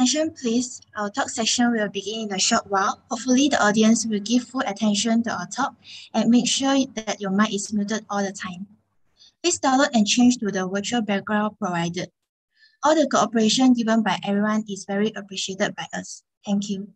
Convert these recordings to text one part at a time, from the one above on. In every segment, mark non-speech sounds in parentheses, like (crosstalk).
Attention please, our talk session will begin in a short while. Hopefully the audience will give full attention to our talk and make sure that your mic is muted all the time. Please download and change to the virtual background provided. All the cooperation given by everyone is very appreciated by us. Thank you.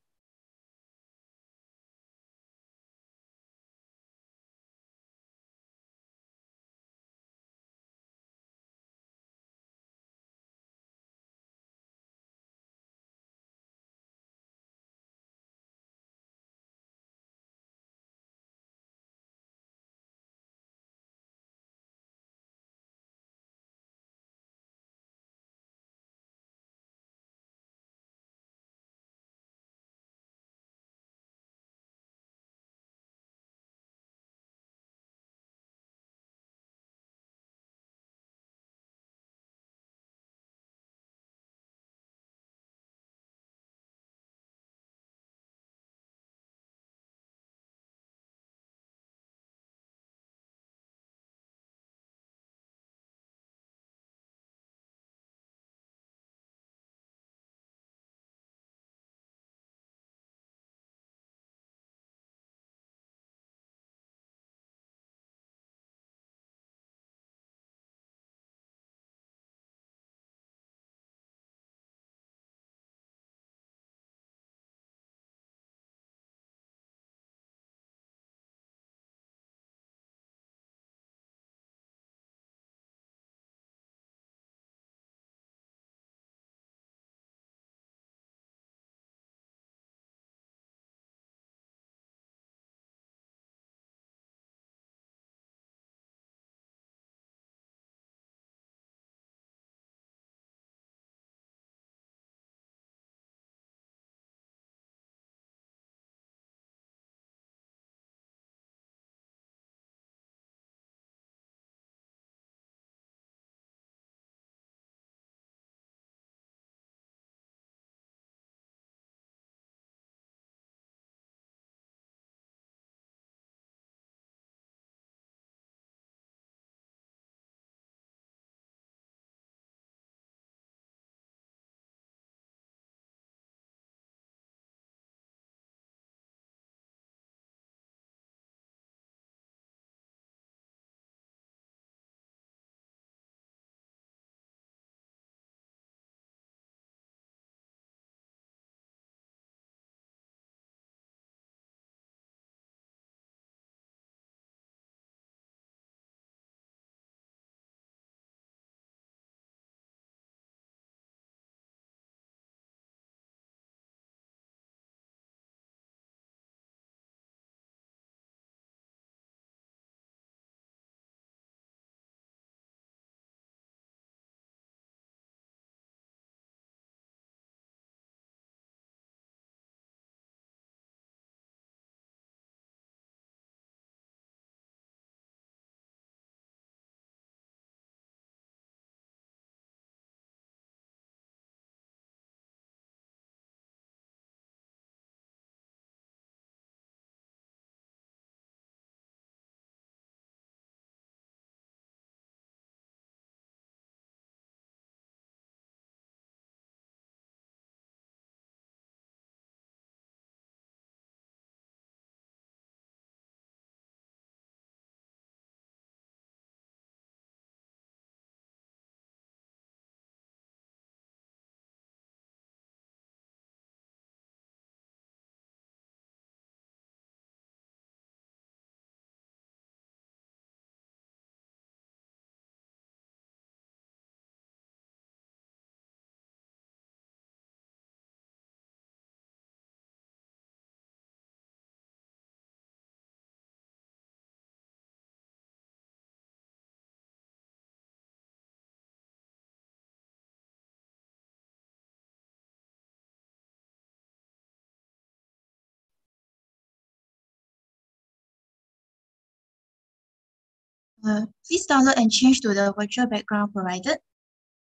Uh, please download and change to the virtual background provided.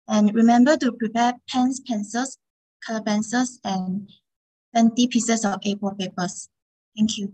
And remember to prepare pens, pencils, color pencils, and 20 pieces of A4 papers. Thank you.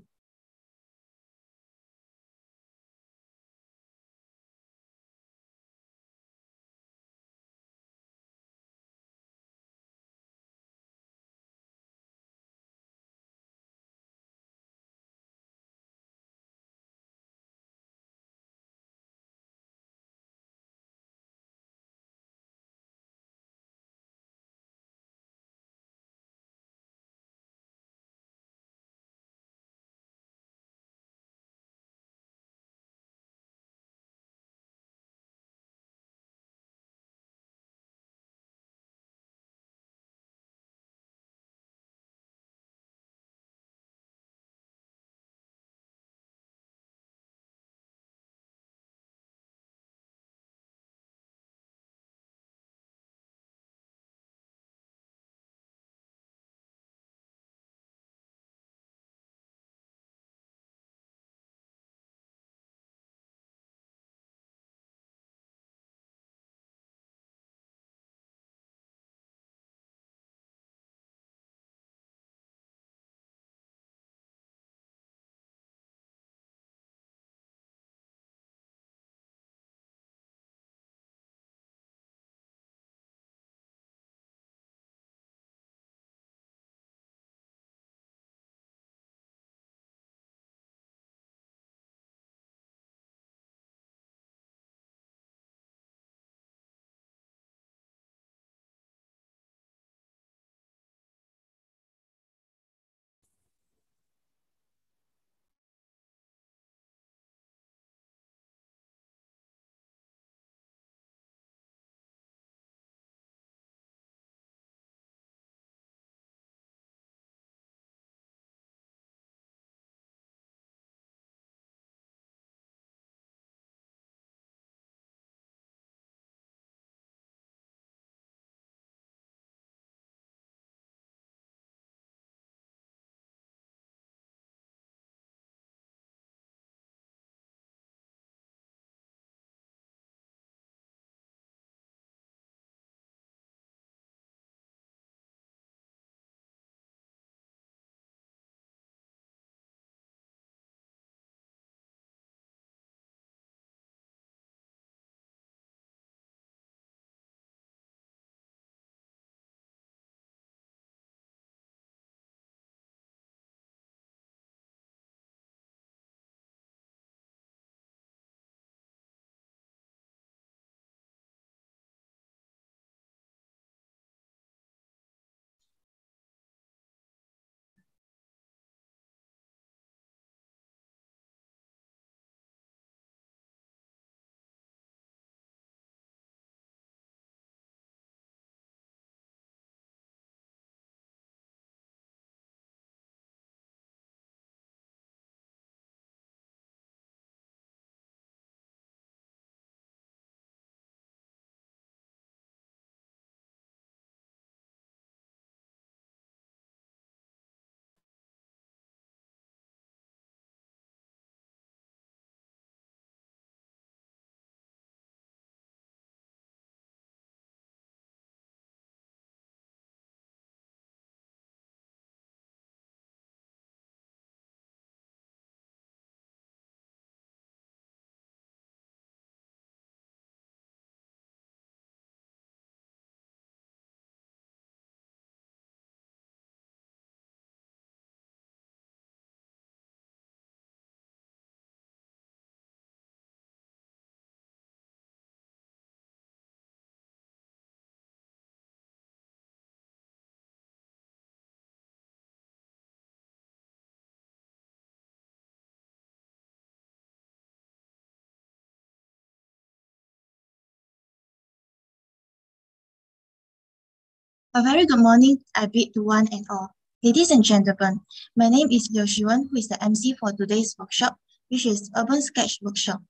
A very good morning, I bid to one and all. Ladies and gentlemen, my name is Liu Xiwen, who is the MC for today's workshop, which is Urban Sketch Workshop.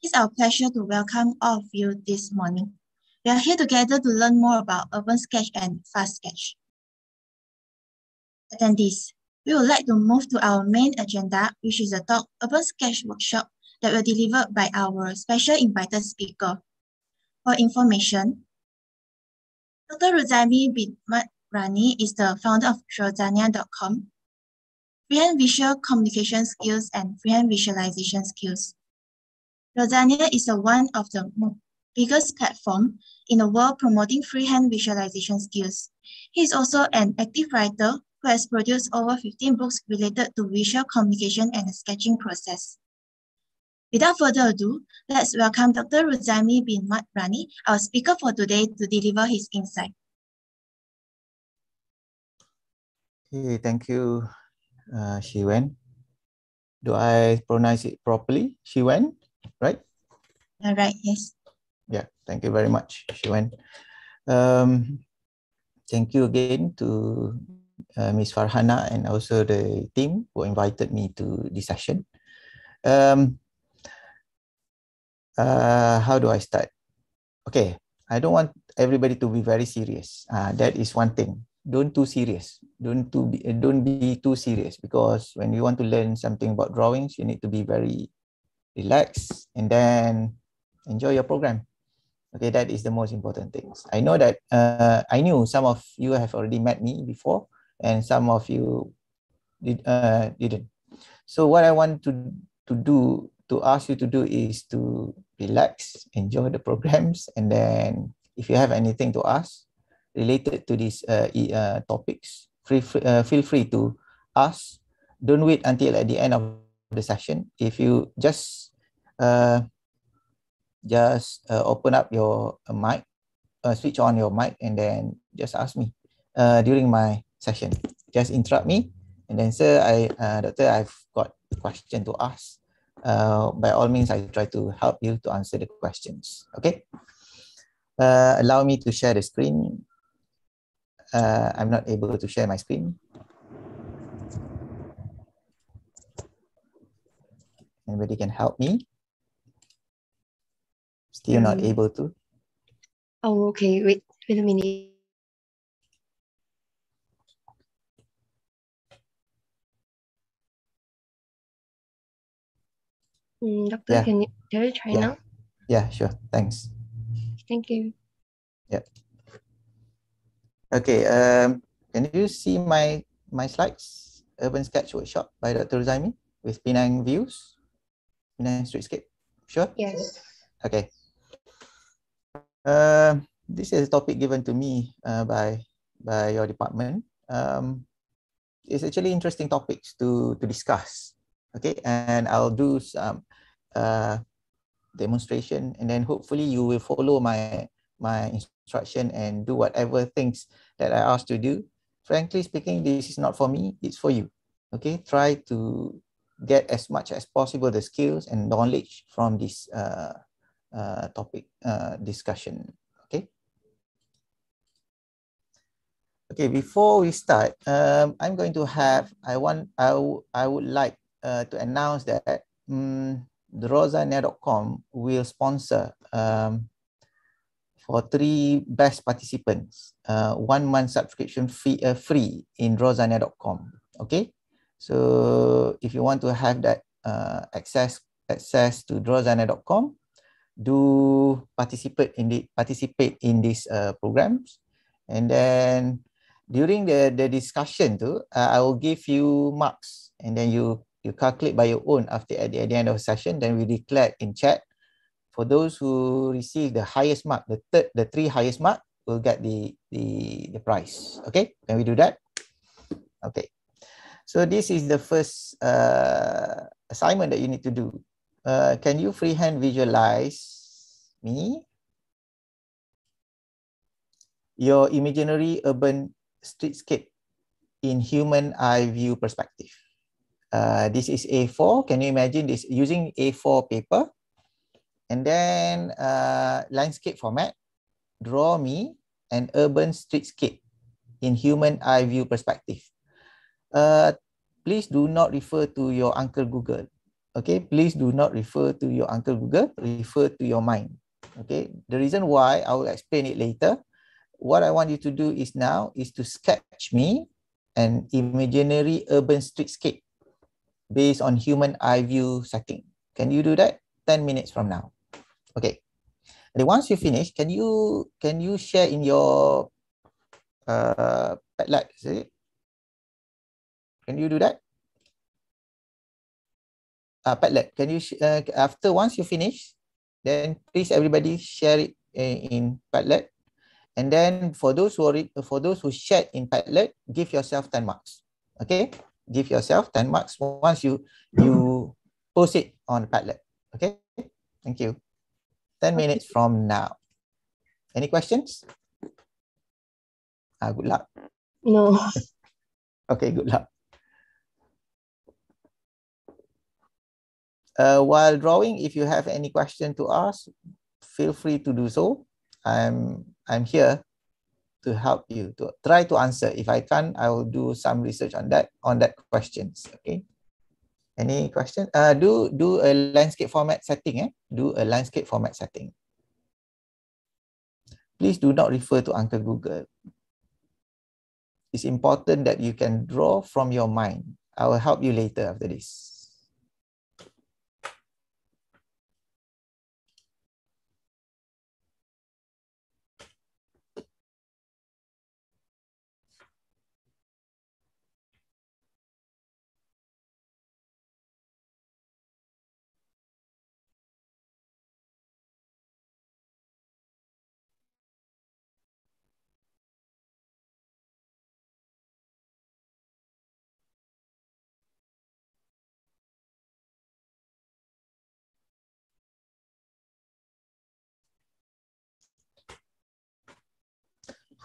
It's our pleasure to welcome all of you this morning. We are here together to learn more about Urban Sketch and Fast Sketch. Attendees, we would like to move to our main agenda, which is a talk Urban Sketch Workshop that will be delivered by our special invited speaker. For information, Dr. Ruzaimi bin Rani is the founder of Drawzania.com, freehand visual communication skills and freehand visualization skills. Rosania is a one of the biggest platform in the world promoting freehand visualization skills. He is also an active writer who has produced over 15 books related to visual communication and the sketching process. Without further ado, let's welcome Dr. Ruzaimi bin Rani, our speaker for today, to deliver his insight. Okay, thank you, uh, Shiwen. Do I pronounce it properly? Shiwen, right? All right, yes. Yeah, thank you very much, Shiwen. Um, thank you again to uh, Ms. Farhana and also the team who invited me to this session. Um, uh, how do I start? Okay, I don't want everybody to be very serious. Uh, that is one thing. Don't too serious. Don't too be, don't be too serious because when you want to learn something about drawings, you need to be very relaxed and then enjoy your program. Okay, that is the most important things. I know that uh, I knew some of you have already met me before, and some of you did uh, didn't. So what I want to to do to ask you to do is to relax, enjoy the programs, and then if you have anything to ask related to these uh, uh, topics, free, uh, feel free to ask. Don't wait until at the end of the session. If you just uh, just uh, open up your mic, uh, switch on your mic, and then just ask me during my session. Just interrupt me, and then sir, I doctor, I've got a question to ask uh, by all means, I try to help you to answer the questions. Okay. Uh, allow me to share the screen. Uh, I'm not able to share my screen. Anybody can help me? Still um, not able to. Oh, okay. Wait, wait a minute. Mm, doctor, yeah. can you, try yeah. now? Yeah, sure. Thanks. Thank you. Yeah. Okay. Um, can you see my my slides? Urban Sketch Workshop by Dr. Zaimi with Penang views, Penang streetscape. Sure. Yes. Okay. Uh, this is a topic given to me uh, by by your department. Um, it's actually interesting topics to to discuss. Okay, and I'll do some uh, demonstration and then hopefully you will follow my my instruction and do whatever things that I asked to do. Frankly speaking, this is not for me, it's for you. Okay, try to get as much as possible the skills and knowledge from this uh, uh, topic uh, discussion. Okay. Okay, before we start, um, I'm going to have, I want, I, I would like uh, to announce that um, the Drawzania.com will sponsor um, for three best participants, uh, one month subscription fee, uh, free in Drawzania.com. Okay, so if you want to have that uh, access access to Drawzania.com, do participate in the participate in these uh, programs, and then during the the discussion too, uh, I will give you marks, and then you you calculate by your own after at the, at the end of the session. Then we declare in chat for those who receive the highest mark, the third, the three highest mark will get the the the prize. Okay, can we do that? Okay. So this is the first uh, assignment that you need to do. Uh, can you freehand visualize me? Your imaginary urban streetscape in human eye view perspective. Uh, this is A4. Can you imagine this using A4 paper? And then uh, landscape format, draw me an urban streetscape in human eye view perspective. Uh, please do not refer to your uncle Google. Okay, please do not refer to your uncle Google, refer to your mind. Okay, the reason why I will explain it later. What I want you to do is now is to sketch me an imaginary urban streetscape based on human eye view setting. Can you do that? 10 minutes from now. Okay. And once you finish, can you can you share in your uh, Padlet? It? Can you do that? Uh, Padlet, can you uh, after once you finish, then please everybody share it in, in Padlet. And then for those who are, for those who shared in Padlet, give yourself 10 marks. Okay, give yourself 10 marks once you you post it on the Padlet. Okay, thank you. 10 minutes from now. Any questions? Ah, good luck. No. (laughs) okay, good luck. Uh, while drawing, if you have any question to ask, feel free to do so. I'm I'm here to help you to try to answer. If I can, I will do some research on that on that questions. Okay. Any question? Uh, do do a landscape format setting. Eh? Do a landscape format setting. Please do not refer to Uncle Google. It's important that you can draw from your mind. I will help you later after this.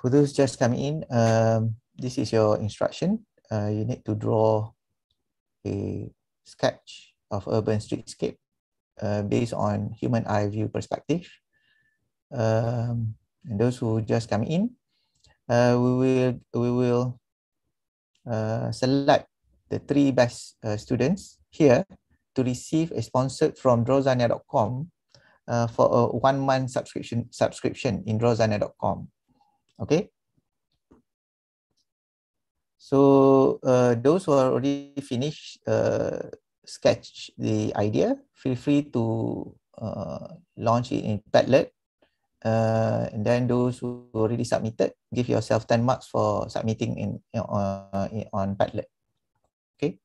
For those just coming in, um, this is your instruction. Uh, you need to draw a sketch of urban streetscape uh, based on human eye view perspective. Um, and those who just come in, uh, we will we will uh, select the three best uh, students here to receive a sponsored from drawzania.com uh, for a one month subscription subscription in drawzania.com. Okay. So uh, those who are already finished uh, sketch the idea, feel free to uh, launch it in Padlet. Uh, and then those who already submitted, give yourself 10 marks for submitting in, uh, in on Padlet. Okay.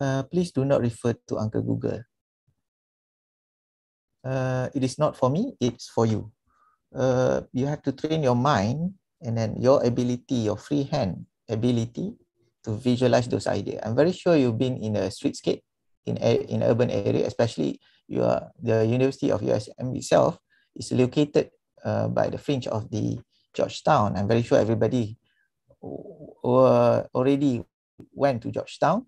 Uh, please do not refer to Uncle Google. Uh, it is not for me, it's for you. Uh, you have to train your mind and then your ability, your free hand ability to visualize those ideas. I'm very sure you've been in a streetscape in a, in urban area, especially you are, the University of USM itself is located uh, by the fringe of the Georgetown. I'm very sure everybody already went to Georgetown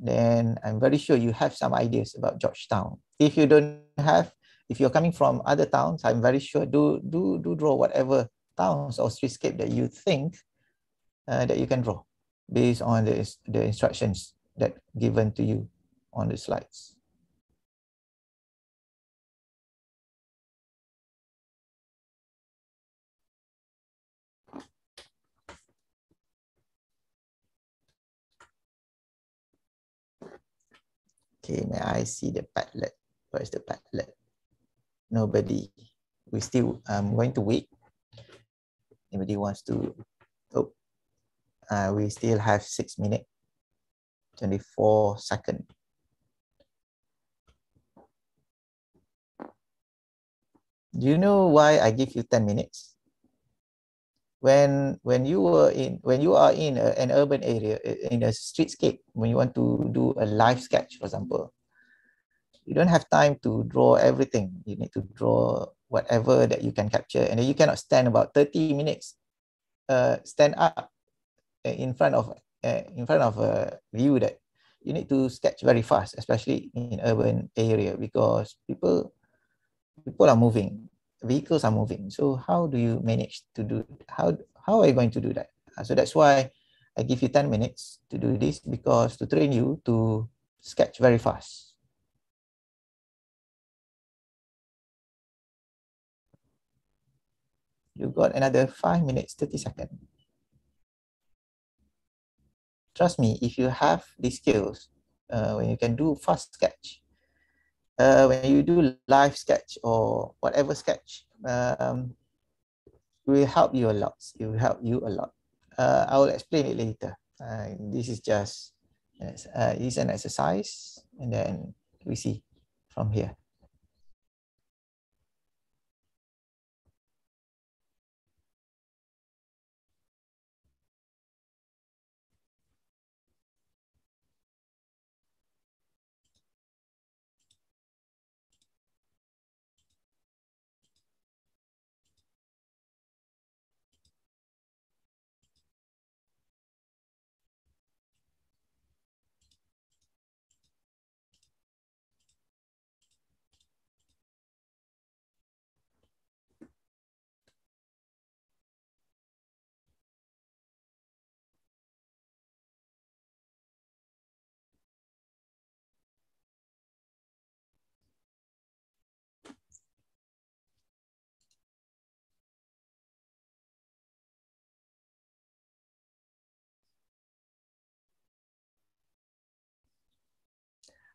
then I'm very sure you have some ideas about Georgetown. If you don't have, if you're coming from other towns, I'm very sure do do do draw whatever towns or streetscape that you think uh, that you can draw based on the, the instructions that given to you on the slides. Okay, may I see the Padlet? Where's the Padlet? Nobody. We still I'm going to wait. Anybody wants to? Oh, uh, we still have six minutes, 24 seconds. Do you know why I give you 10 minutes? When when you were in when you are in a, an urban area in a streetscape when you want to do a live sketch for example You don't have time to draw everything. You need to draw whatever that you can capture, and you cannot stand about 30 minutes, uh, stand up uh, in front of uh, in front of a view that you need to sketch very fast, especially in urban area because people people are moving, vehicles are moving. So how do you manage to do how how are you going to do that? Uh, so that's why I give you 10 minutes to do this because to train you to sketch very fast. You got another five minutes, 30 seconds. Trust me, if you have these skills, uh, when you can do fast sketch, uh, when you do live sketch or whatever sketch, um, will help you a lot. It will help you a lot. Uh, I will explain it later. Uh, this is just uh, is an exercise, and then we see from here.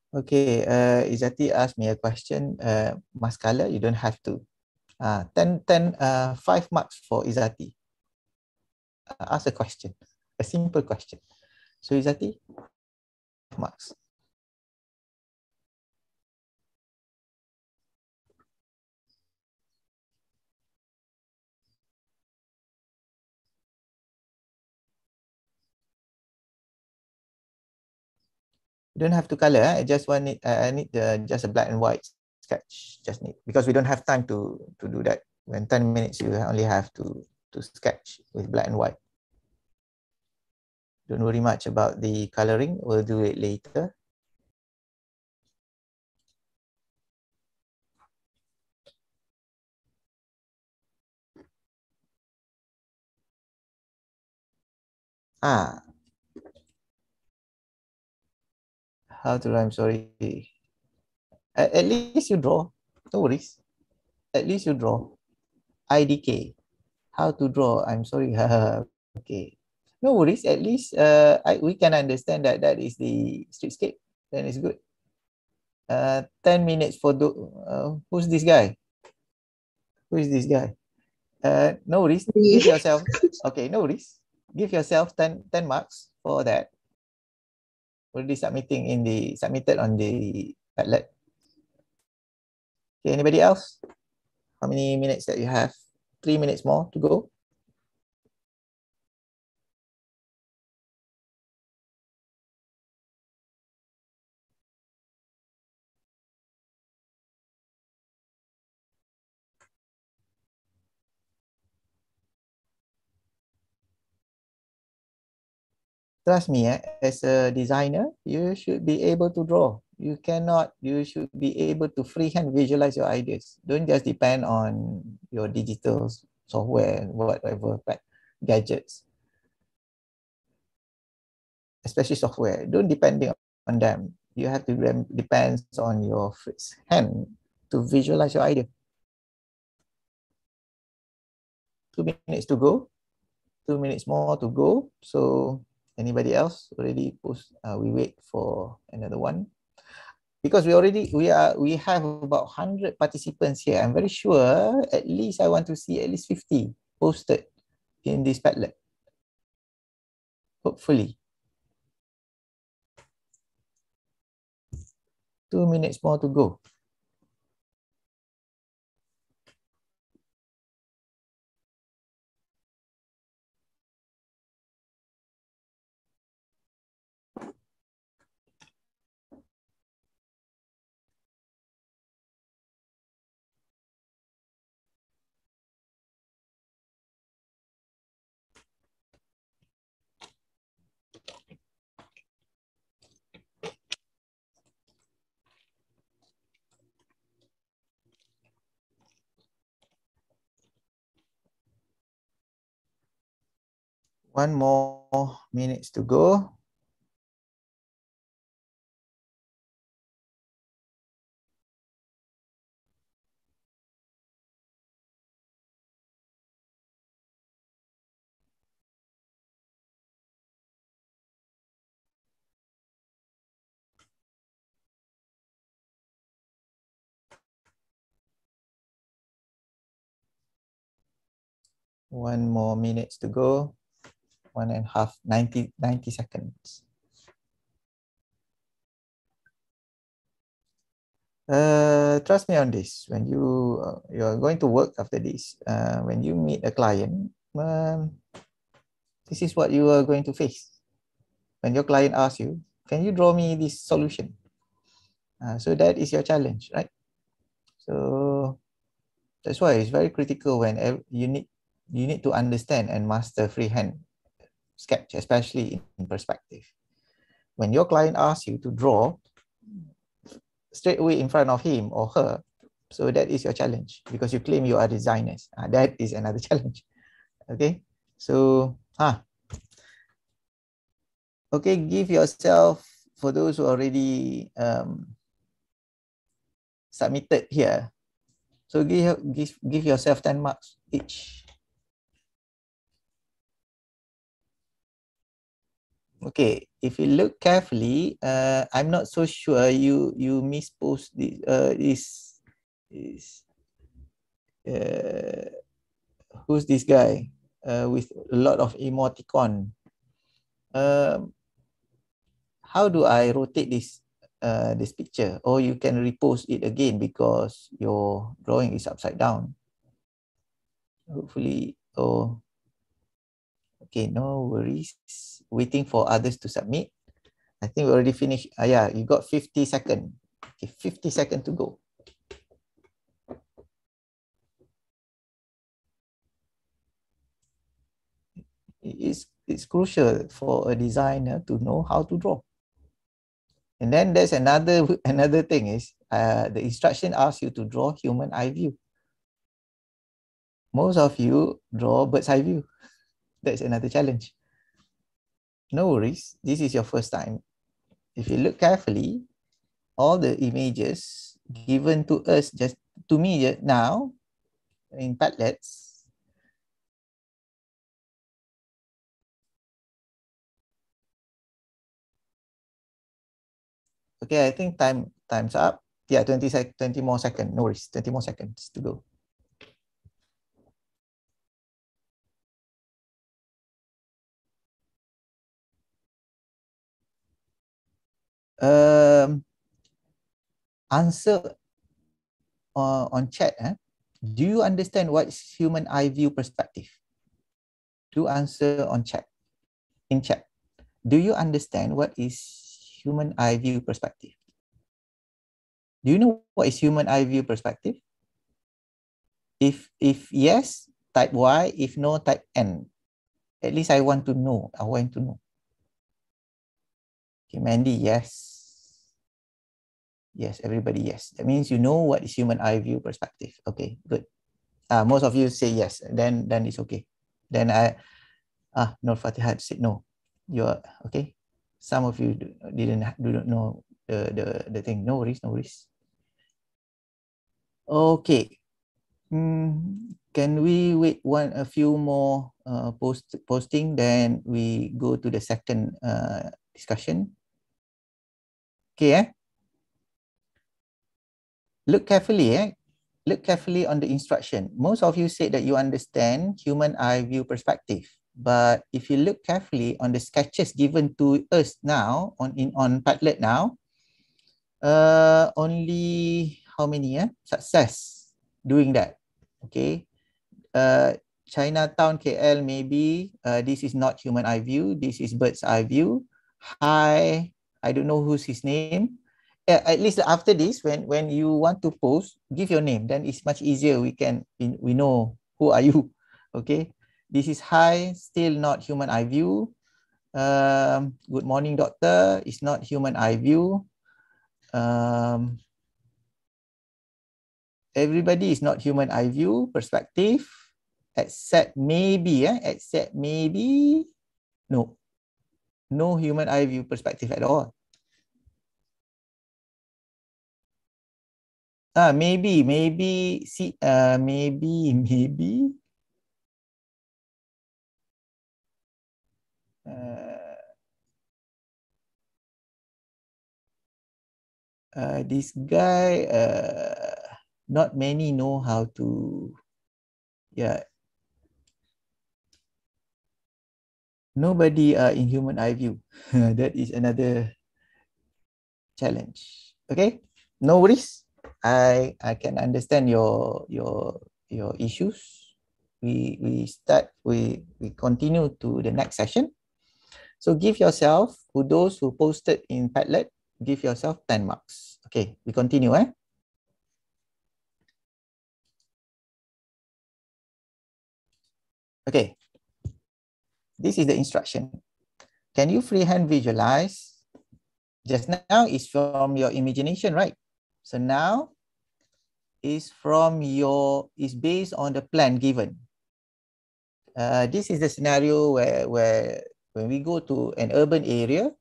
Okay, uh, Izati asked me a question. Uh, Maskala, you don't have to. Uh, 10, 10, uh, 5 marks for Izati. Uh, ask a question, a simple question. So Izati, marks. Don't have to color. Eh? I just want it. Uh, I need the just a black and white sketch. Just need because we don't have time to to do that. When ten minutes, you only have to to sketch with black and white. Don't worry much about the coloring. We'll do it later. Ah, how to I'm sorry. At, at least you draw. No worries. At least you draw. IDK. How to draw? I'm sorry. (laughs) okay. No worries. At least uh, I, we can understand that that is the streetscape. Then it's good. Uh, 10 minutes for the, uh, who's this guy? Who is this guy? Uh, no worries. Give yourself, okay, no worries. Give yourself 10, 10 marks for that already submitting in the submitted on the Padlet. Okay, anybody else? How many minutes that you have? Three minutes more to go. Trust me, eh, as a designer, you should be able to draw. You cannot, you should be able to freehand visualize your ideas. Don't just depend on your digital software, whatever, gadgets. Especially software. Don't depend on them. You have to depend on your hand to visualize your idea. Two minutes to go. Two minutes more to go. So Anybody else already post? Uh, we wait for another one? Because we already we are we have about 100 participants here. I'm very sure at least i want to see at least 50 posted in this padlet hopefully. Two minutes more to go One more minutes to go. One more minutes to go. One and a half, 90, 90 seconds. Uh, trust me on this. When you uh, you are going to work after this, uh, when you meet a client, um, this is what you are going to face. When your client asks you, "Can you draw me this solution?" Uh, so that is your challenge, right? So that's why it's very critical when you need you need to understand and master freehand sketch, especially in perspective. When your client asks you to draw straight away in front of him or her, so that is your challenge because you claim you are designers. Uh, that is another (laughs) challenge. Okay, so ah, okay, give yourself for those who already um, submitted here. So give give give yourself ten marks each. Okay, if you look carefully, uh, I'm not so sure you you mispost this. Uh, is is uh, who's this guy uh, with a lot of emoticon? Um, how do I rotate this uh, this picture? Or you can repost it again because your drawing is upside down. Hopefully, oh, okay, no worries waiting for others to submit. I think we already finished. Uh, yeah, you got 50 seconds. Okay, 50 seconds to go. It's, it's crucial for a designer to know how to draw. And then there's another another thing is uh, the instruction asks you to draw human eye view. Most of you draw bird's eye view. That's another challenge no worries. This is your first time. If you look carefully, all the images given to us just to me now in Padlets Okay, I think time time's up. Yeah, 20 sec 20 more seconds. No worries, 20 more seconds to go. Um, answer uh, on chat. Eh? Do you understand what is human eye view perspective? Do answer on chat. In chat. Do you understand what is human eye view perspective? Do you know what is human eye view perspective? If if yes, type Y. If no, type N. At least I want to know. I want to know. Okay, Mandy, yes. Yes, everybody, yes. That means you know what is human eye view perspective. Okay, good. Uh, most of you say yes, then then it's okay. Then I, ah, Nur Fatihat said no. You're okay. Some of you didn't do not know the, the, the thing. No worries, no worries. Okay. Mm, can we wait one a few more uh, post posting then we go to the second uh, discussion Okay, eh? Look carefully, eh? Look carefully on the instruction. Most of you said that you understand human eye view perspective. But if you look carefully on the sketches given to us now on in on Padlet now, uh, only how many eh? success doing that. Okay. Uh, Chinatown KL maybe uh, this is not human eye view. This is bird's eye view. Hi, I don't know who's his name. At least after this, when when you want to post, give your name. Then it's much easier. We can we know who are you. (laughs) Okay. This is hi. Still not human eye view. Um, good morning, doctor. It's not human eye view. Um, everybody is not human eye view perspective, except maybe. Eh, except maybe No. No human eye view perspective at all. Ah, maybe, maybe, see, uh, maybe, (laughs) maybe. Uh, uh, this guy, uh, not many know how to, yeah. Nobody uh, in human eye view. (laughs) that is another challenge. Okay, no worries. I I can understand your your your issues. We we start we we continue to the next session. So give yourself for those who posted in Padlet, give yourself 10 marks. Okay, we continue eh. Okay. This is the instruction. Can you freehand visualize? Just now is from your imagination, right? So now is from your, is based on the plan given. Uh, this is the scenario where, where when we go to an urban area,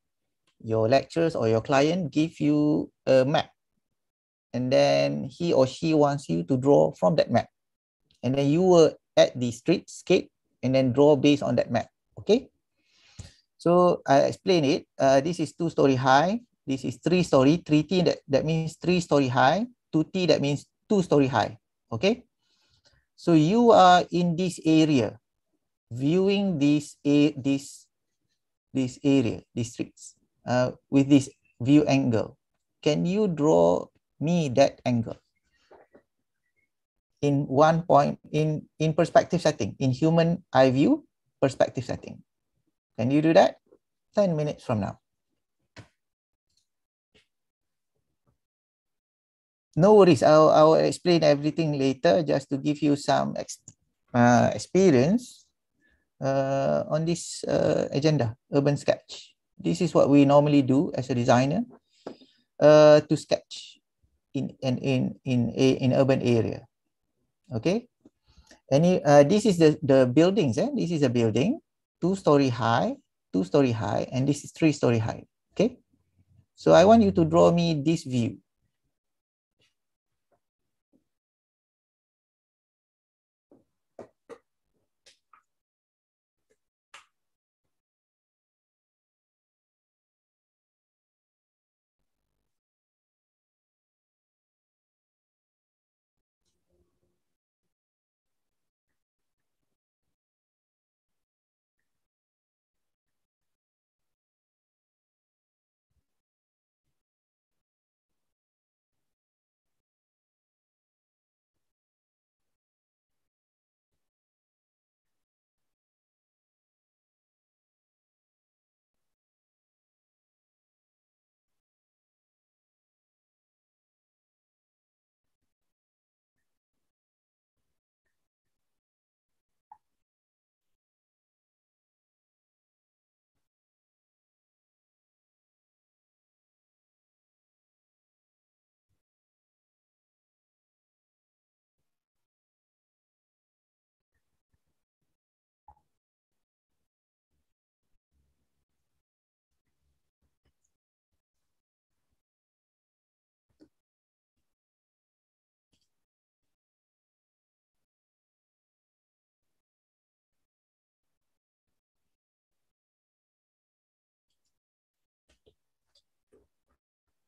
your lecturers or your client give you a map and then he or she wants you to draw from that map. And then you will add the streetscape and then draw based on that map, okay? So I explain it. Uh, this is two story high. This is three story, 3T that, that means three story high. 2T that means two story high, okay? So you are in this area, viewing this, a, this, this area, these streets, uh, with this view angle. Can you draw me that angle? In one point, in, in perspective setting, in human eye view, perspective setting. Can you do that? 10 minutes from now. No worries, I'll, I'll explain everything later just to give you some ex uh, experience uh, on this uh, agenda, urban sketch. This is what we normally do as a designer uh, to sketch in in in in a in urban area. Okay, any uh, this is the the buildings. Eh? This is a building, two story high, two story high, and this is three story high. Okay, so I want you to draw me this view.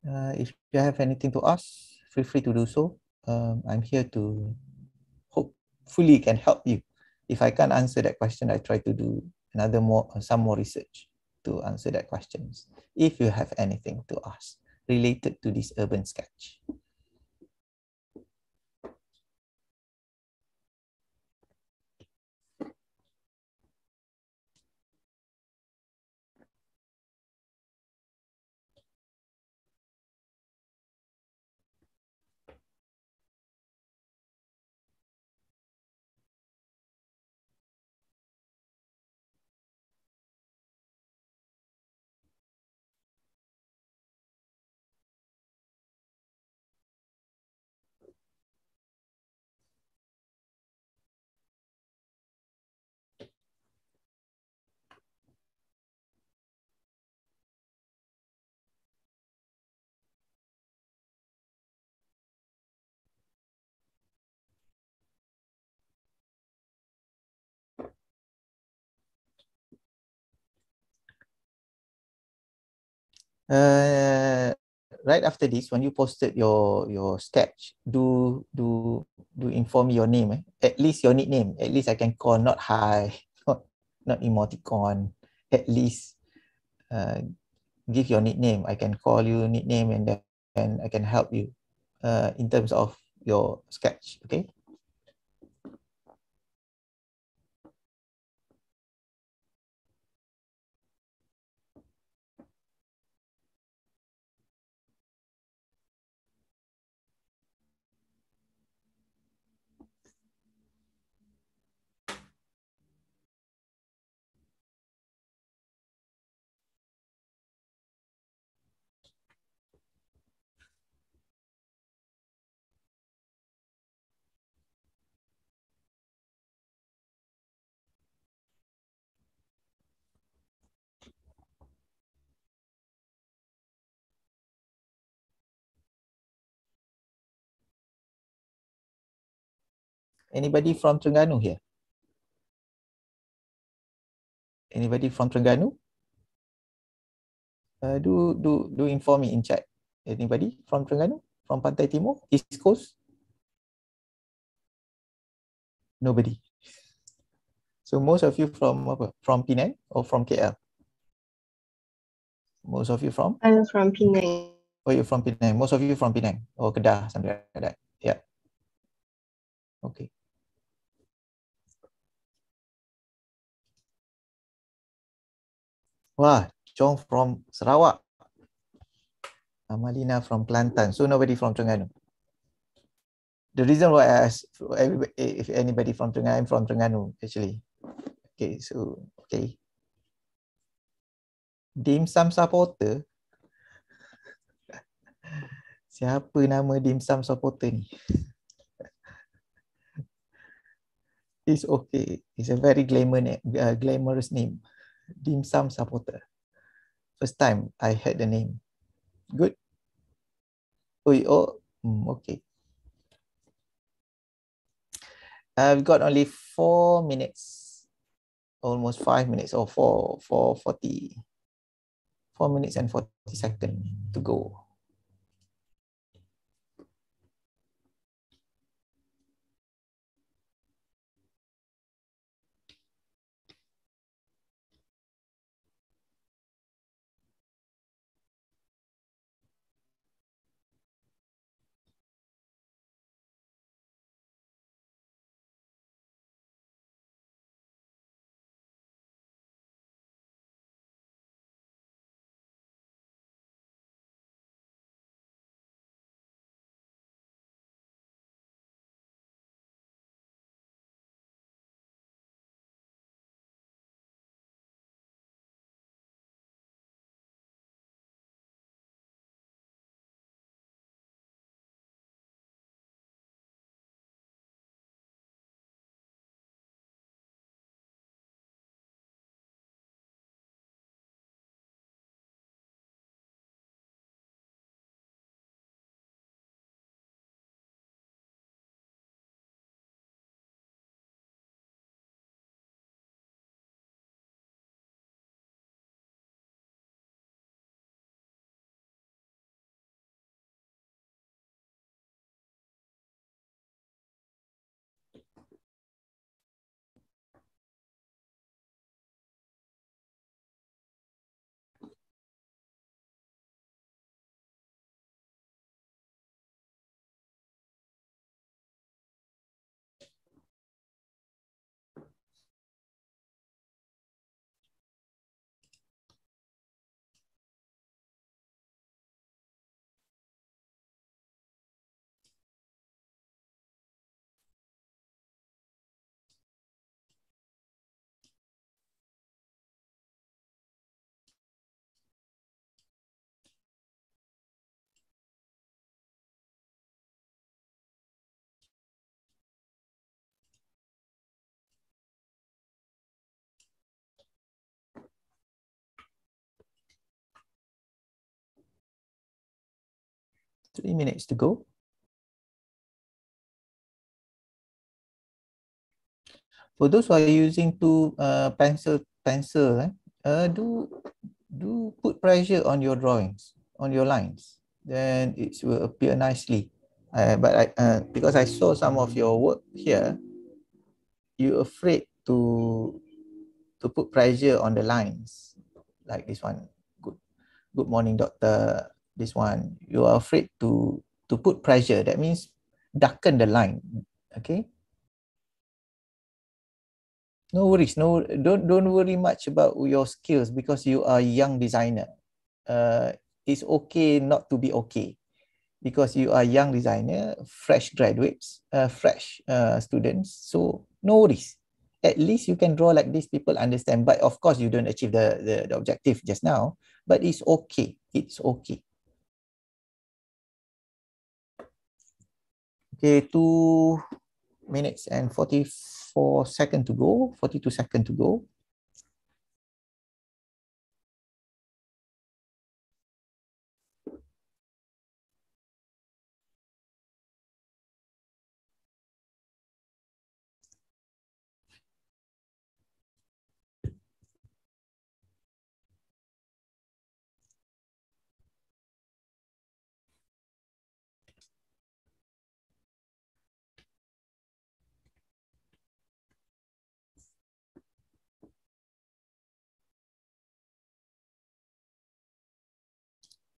Uh, if you have anything to ask, feel free to do so. Um, I'm here to hopefully can help you. If I can't answer that question, I try to do another more some more research to answer that questions. If you have anything to ask related to this urban sketch. Uh, right after this, when you posted your your sketch, do do do inform your name. Eh? At least your nickname. At least I can call not hi, (laughs) not not emoticon. At least uh, give your nickname. I can call you nickname and then and I can help you uh, in terms of your sketch. Okay. Anybody from Terengganu here? Anybody from Terengganu? Uh, do do do inform me in chat. Anybody from Terengganu? From Pantai Timur, East Coast? Nobody. So most of you from? From Penang or from KL? Most of you from? I'm from Penang. Oh, you're from Penang. Most of you from Penang or Kedah, something like that. Yeah. Okay. Wah, Chong from Sarawak. Amalina from Kelantan. So nobody from Terengganu. The reason why I asked if anybody from Terengganu, I'm from Terengganu actually. Okay, so okay. Dim Sum supporter. (laughs) Siapa nama Dim Sum supporter ni? (laughs) It's okay. It's a very glamour uh, glamorous name. Dim Sum supporter. First time I heard the name. Good. Oh, oh mm, okay. I've got only four minutes, almost five minutes, or four, four, 40, four minutes and 40 seconds to go. Three minutes to go. For those who are using two uh, pencil pencil, eh, uh, do do put pressure on your drawings, on your lines. Then it will appear nicely. Uh, but I, uh, because I saw some of your work here, you're afraid to to put pressure on the lines, like this one. Good, good morning, doctor. This one, you are afraid to to put pressure. That means darken the line. Okay. No worries. No, don't don't worry much about your skills because you are a young designer. Uh, it's okay not to be okay because you are young designer, fresh graduates, uh, fresh uh, students. So no worries. At least you can draw like this. People understand. But of course, you don't achieve the, the, the objective just now. But it's okay. It's okay. Okay, two minutes and 44 seconds to go, 42 seconds to go.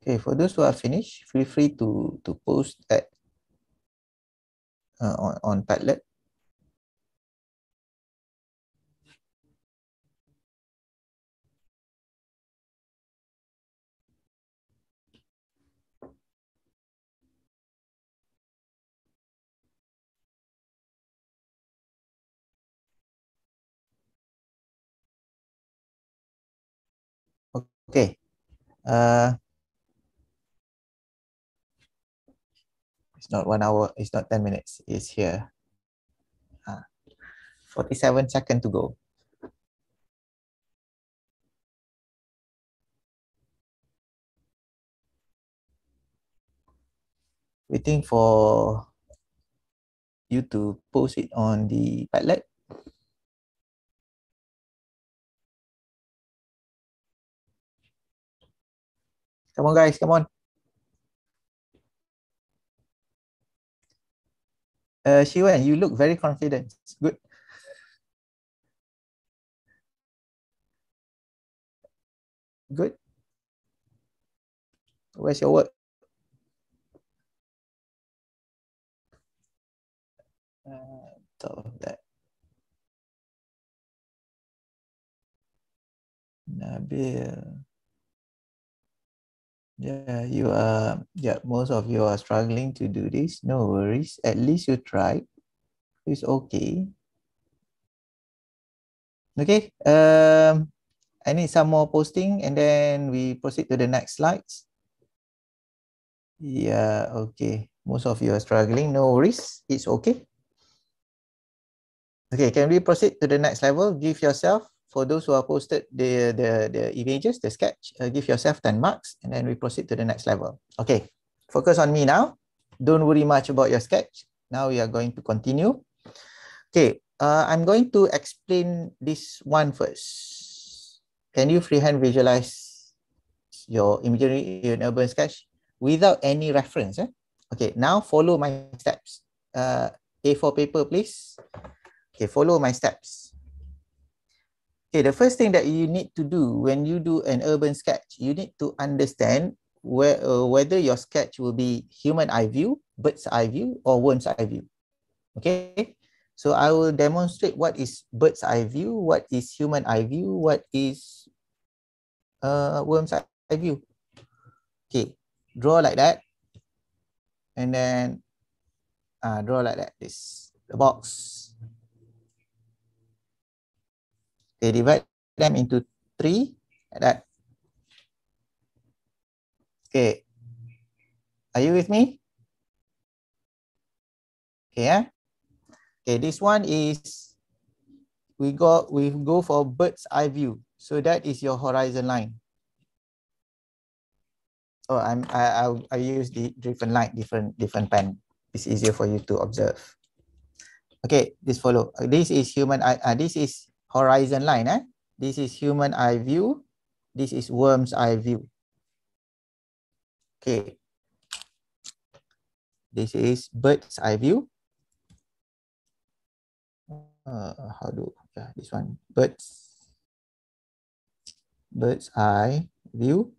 Okay, for those who are finished, feel free to to post at uh, on on Padlet. Okay. Uh, Not one hour, it's not 10 minutes, it's here. Uh, 47 seconds to go. Waiting for you to post it on the Padlet. Come on guys, come on. Uh, Shiwan, you look very confident. Good. Good. Where's your work? Uh, top of that. Nabil. Yeah, you are, yeah, most of you are struggling to do this. No worries. At least you tried. It's okay. Okay. Um, I need some more posting and then we proceed to the next slides. Yeah, okay. Most of you are struggling. No worries. It's okay. Okay, can we proceed to the next level? Give yourself for those who are posted the, the, the images, the sketch, uh, give yourself 10 marks and then we proceed to the next level. Okay, focus on me now. Don't worry much about your sketch. Now we are going to continue. Okay, uh, I'm going to explain this one first. Can you freehand visualize your imagery in urban sketch without any reference? Eh? Okay, now follow my steps. Uh, A4 paper, please. Okay, follow my steps. Okay, the first thing that you need to do when you do an urban sketch, you need to understand where, uh, whether your sketch will be human eye view, bird's eye view, or worm's eye view. Okay, so I will demonstrate what is bird's eye view, what is human eye view, what is uh, worm's eye view. Okay, draw like that. And then uh, draw like that, this, the box. Okay, divide them into three like that. Okay. Are you with me? Okay, yeah. Okay, this one is we go we go for bird's eye view. So that is your horizon line. Oh, I'm I I, I use the different line, different different pen. It's easier for you to observe. Okay, this follow. This is human eye. Uh, this is horizon line. Eh? This is human eye view. This is worm's eye view. Okay. This is bird's eye view. Uh, how do, yeah, this one, bird's, bird's eye view.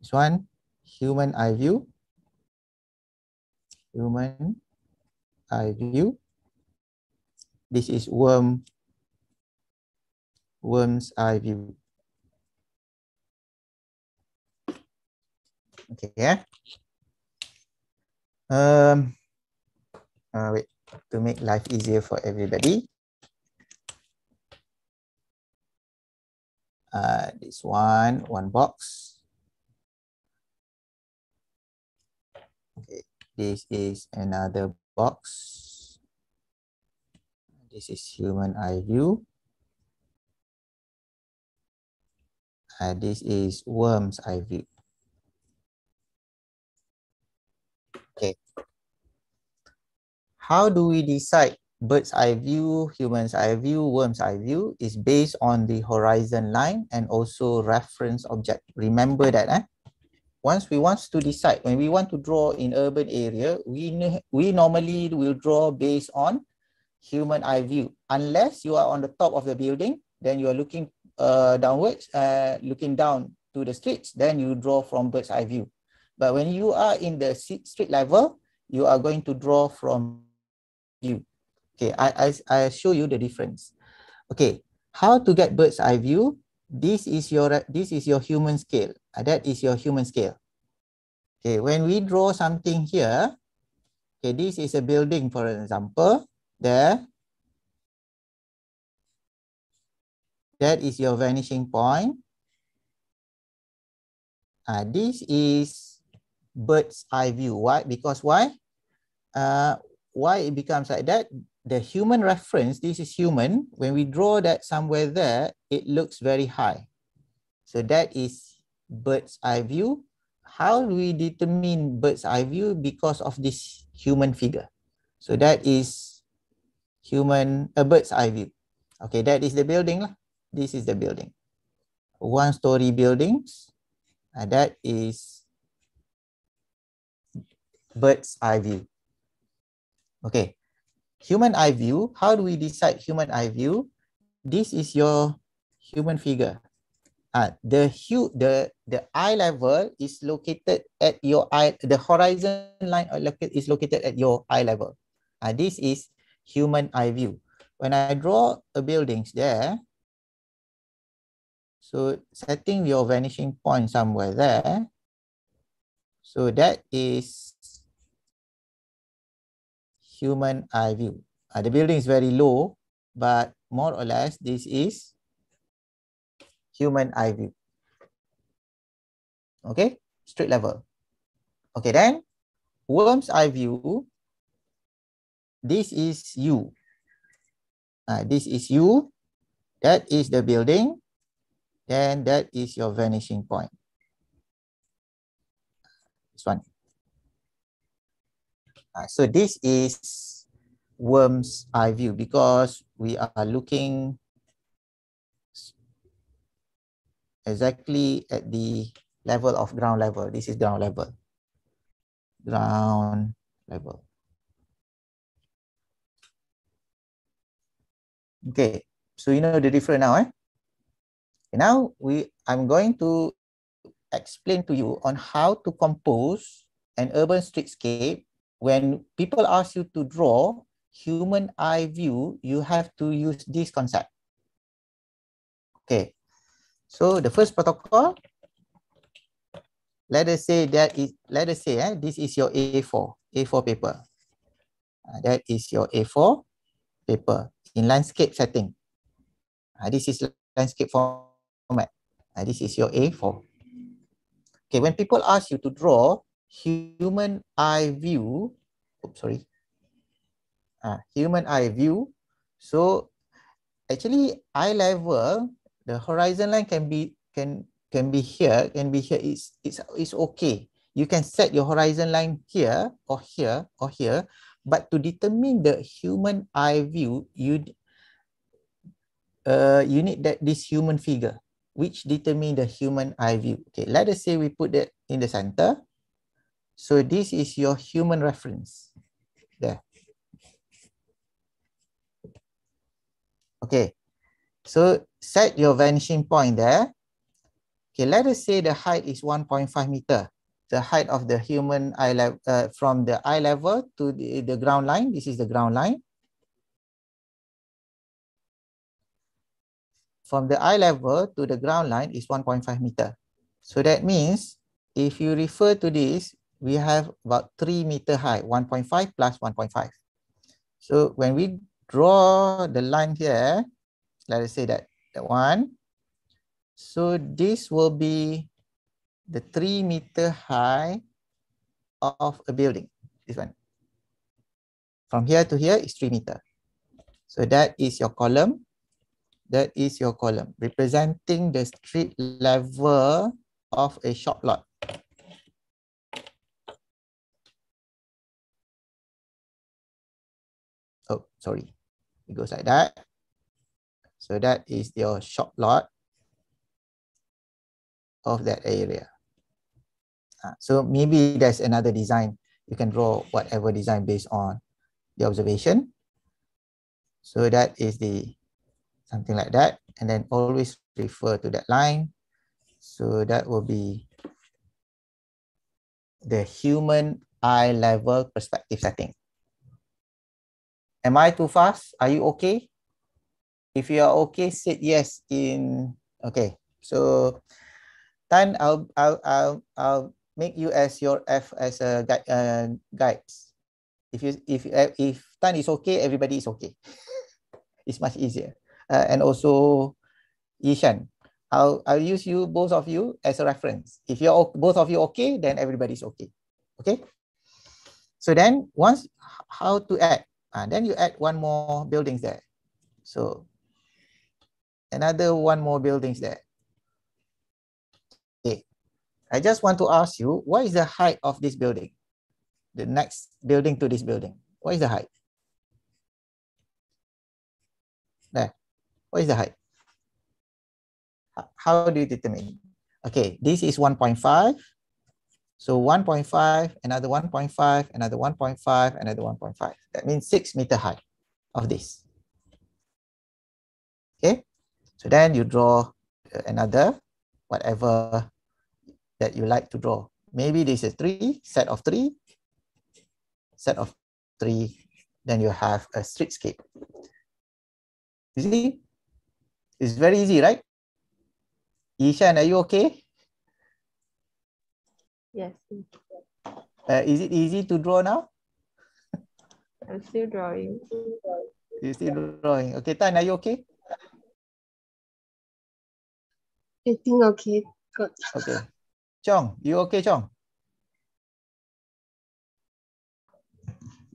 This one, human eye view. Human eye view. This is worm, worm's eye view. Okay, yeah. Um, uh, wait, to make life easier for everybody. Uh, this one, one box. Okay, this is another box. This is human eye view. Uh, this is worm's eye view. Okay. How do we decide bird's eye view, human's eye view, worm's eye view is based on the horizon line and also reference object. Remember that, eh? Once we want to decide, when we want to draw in urban area, we, we normally will draw based on human eye view. Unless you are on the top of the building, then you are looking uh, downwards, uh, looking down to the streets, then you draw from bird's eye view. But when you are in the street level, you are going to draw from view. Okay, I, I, I show you the difference. Okay, how to get bird's eye view? This is your this is your human scale. Uh, that is your human scale. Okay, when we draw something here, okay, this is a building, for example. There, that is your vanishing point. Uh, this is bird's eye view. Why? Because why? Uh, why it becomes like that? The human reference, this is human. When we draw that somewhere there, it looks very high. So that is bird's eye view. How do we determine bird's eye view? Because of this human figure. So that is human, a bird's eye view. Okay, that is the building. Lah. This is the building. One story buildings. And that is bird's eye view. Okay, human eye view. How do we decide human eye view? This is your human figure. Uh, the hue, the the eye level is located at your eye. The horizon line is located at your eye level. Uh, this is human eye view. When I draw a buildings there, so setting your vanishing point somewhere there. So that is human eye view. Uh, the building is very low, but more or less this is human eye view. Okay, street level. Okay, then worm's eye view. This is you. Uh, this is you. That is the building. Then that is your vanishing point. This one. Uh, so this is worm's eye view because we are looking exactly at the level of ground level. This is ground level. Ground level. Okay, so you know the difference now, eh? Now we I'm going to explain to you on how to compose an urban streetscape when people ask you to draw human eye view, you have to use this concept. Okay, so the first protocol, let us say that is, let us say eh, this is your A4, A4 paper. Uh, that is your A4 paper in landscape setting. Uh, this is landscape format. Uh, this is your A4. Okay, when people ask you to draw human eye view, oops, sorry, uh, human eye view. So actually eye level, the horizon line can be can can be here, can be here. It's it's it's okay. You can set your horizon line here or here or here, but to determine the human eye view, you uh, you need that this human figure, which determine the human eye view. Okay, let us say we put that in the center. So this is your human reference. There. Okay, so set your vanishing point there. Okay, let us say the height is 1.5 meter. The height of the human eye level uh, from the eye level to the, the ground line. This is the ground line. From the eye level to the ground line is 1.5 meter. So that means if you refer to this, we have about 3 meter high, 1.5 plus 1.5. So when we draw the line here, let us say that, that one. So this will be the three meter high of a building, this one. From here to here is three meter. So that is your column. That is your column representing the street level of a shop lot. Oh, sorry. It goes like that. So that is your shop lot of that area. So maybe there's another design. You can draw whatever design based on the observation. So that is the something like that. And then always refer to that line. So that will be the human eye level perspective setting. Am I too fast? Are you okay? if you are okay, say yes in, okay. So Tan, I'll, I'll, I'll, I'll make you as your F as a guide, uh, guides. If you, if, if Tan is okay, everybody is okay. (laughs) it's much easier. Uh, and also Yishan, I'll, I'll use you, both of you as a reference. If you're both of you okay, then everybody's okay. Okay. So then once how to add, uh, then you add one more buildings there. So another one more buildings there. I just want to ask you, what is the height of this building? The next building to this building. What is the height? There. What is the height? How do you determine? Okay, this is 1.5. So 1.5, another 1.5, another 1.5, another 1.5. That means 6 meter high of this. Okay. So then you draw uh, another, whatever that you like to draw. Maybe this is three, set of three, set of three, then you have a streetscape. You see? It's very easy, right? Ishan, are you okay? Yes. Uh, is it easy to draw now? I'm still drawing. You're still drawing. Okay, Tan, are you okay? I think okay. Good. Okay. Chong, you okay, Chong?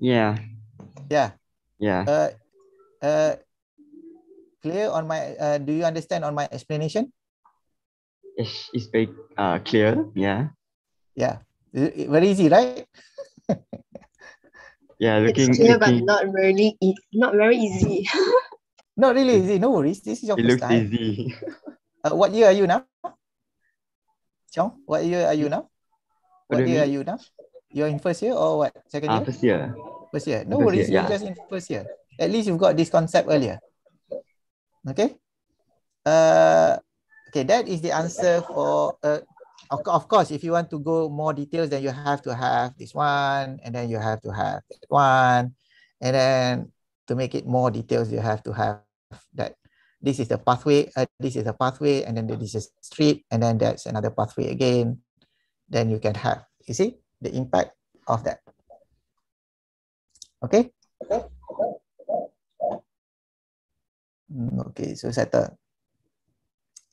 Yeah. Yeah. Yeah. Uh, uh, clear on my, uh, do you understand on my explanation? It's, it's very uh, clear. Yeah. Yeah. Very easy, right? (laughs) yeah. Looking. it's clear, looking, but not really, e not very easy. (laughs) not really easy. No worries. This is your it first looks time. easy. Uh, what year are you now? Chong, what year are you now? What What you year are you now? You're in first year or what? Second Ah, year? first year. First year. No First worries, year, you're just in first year. At least you've got this concept earlier. Okay. Uh, okay, that is the answer for. Uh, of, of course, if you want to go more details, then you have to have this one, and then you have to have that one, and then to make it more details, you have to have that. This is the pathway. Uh, this is the pathway, and then this is street, and then that's another pathway again. Then you can have. You see the impact of that. Okay. Mm, Okay, so settle.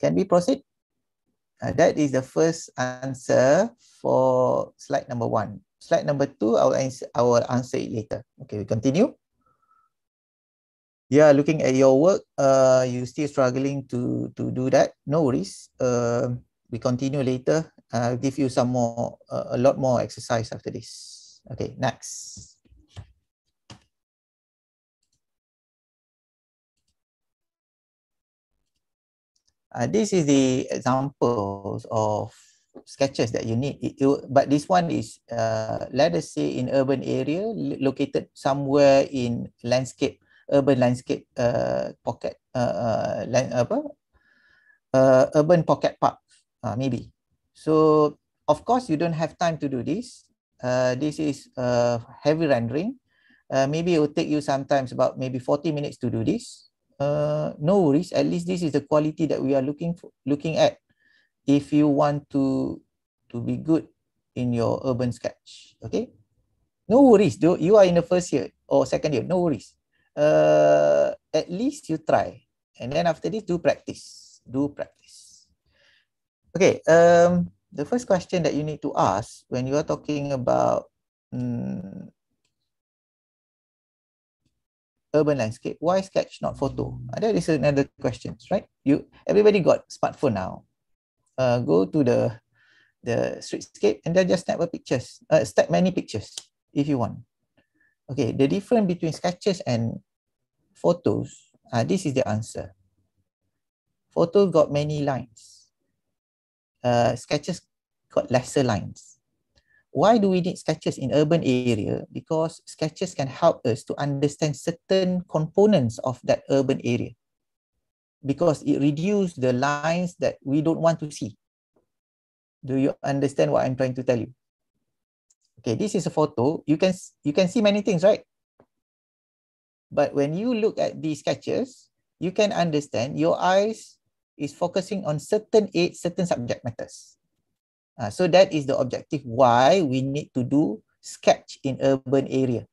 Can we proceed? Uh, that is the first answer for slide number one. Slide number two, I will answer, I will answer it later. Okay, we continue. Yeah, looking at your work, uh, you still struggling to to do that. No worries. Uh, we continue later. I'll give you some more, uh, a lot more exercise after this. Okay, next. Uh, this is the examples of sketches that you need. It, it, but this one is, uh, let us say, in urban area, located somewhere in landscape, urban landscape uh, pocket, uh, uh, land, apa? Uh, urban pocket park, uh, maybe. So, of course, you don't have time to do this. Uh, this is uh, heavy rendering. Uh, maybe it will take you sometimes about maybe 40 minutes to do this uh, no worries. At least this is the quality that we are looking for, looking at. If you want to to be good in your urban sketch, okay. No worries. Do you are in the first year or second year? No worries. Uh, at least you try, and then after this, do practice. Do practice. Okay. Um, the first question that you need to ask when you are talking about um, urban landscape, why sketch not photo? Uh, that is another question, right? You everybody got smartphone now. Uh, go to the the streetscape and then just snap a pictures, uh, snap many pictures if you want. Okay, the difference between sketches and photos, uh, this is the answer. Photos got many lines. Uh, sketches got lesser lines. why do we need sketches in urban area? Because sketches can help us to understand certain components of that urban area. Because it reduces the lines that we don't want to see. Do you understand what I'm trying to tell you? Okay, this is a photo. You can you can see many things, right? But when you look at these sketches, you can understand your eyes is focusing on certain eight certain subject matters. Uh, so that is the objective why we need to do sketch in urban area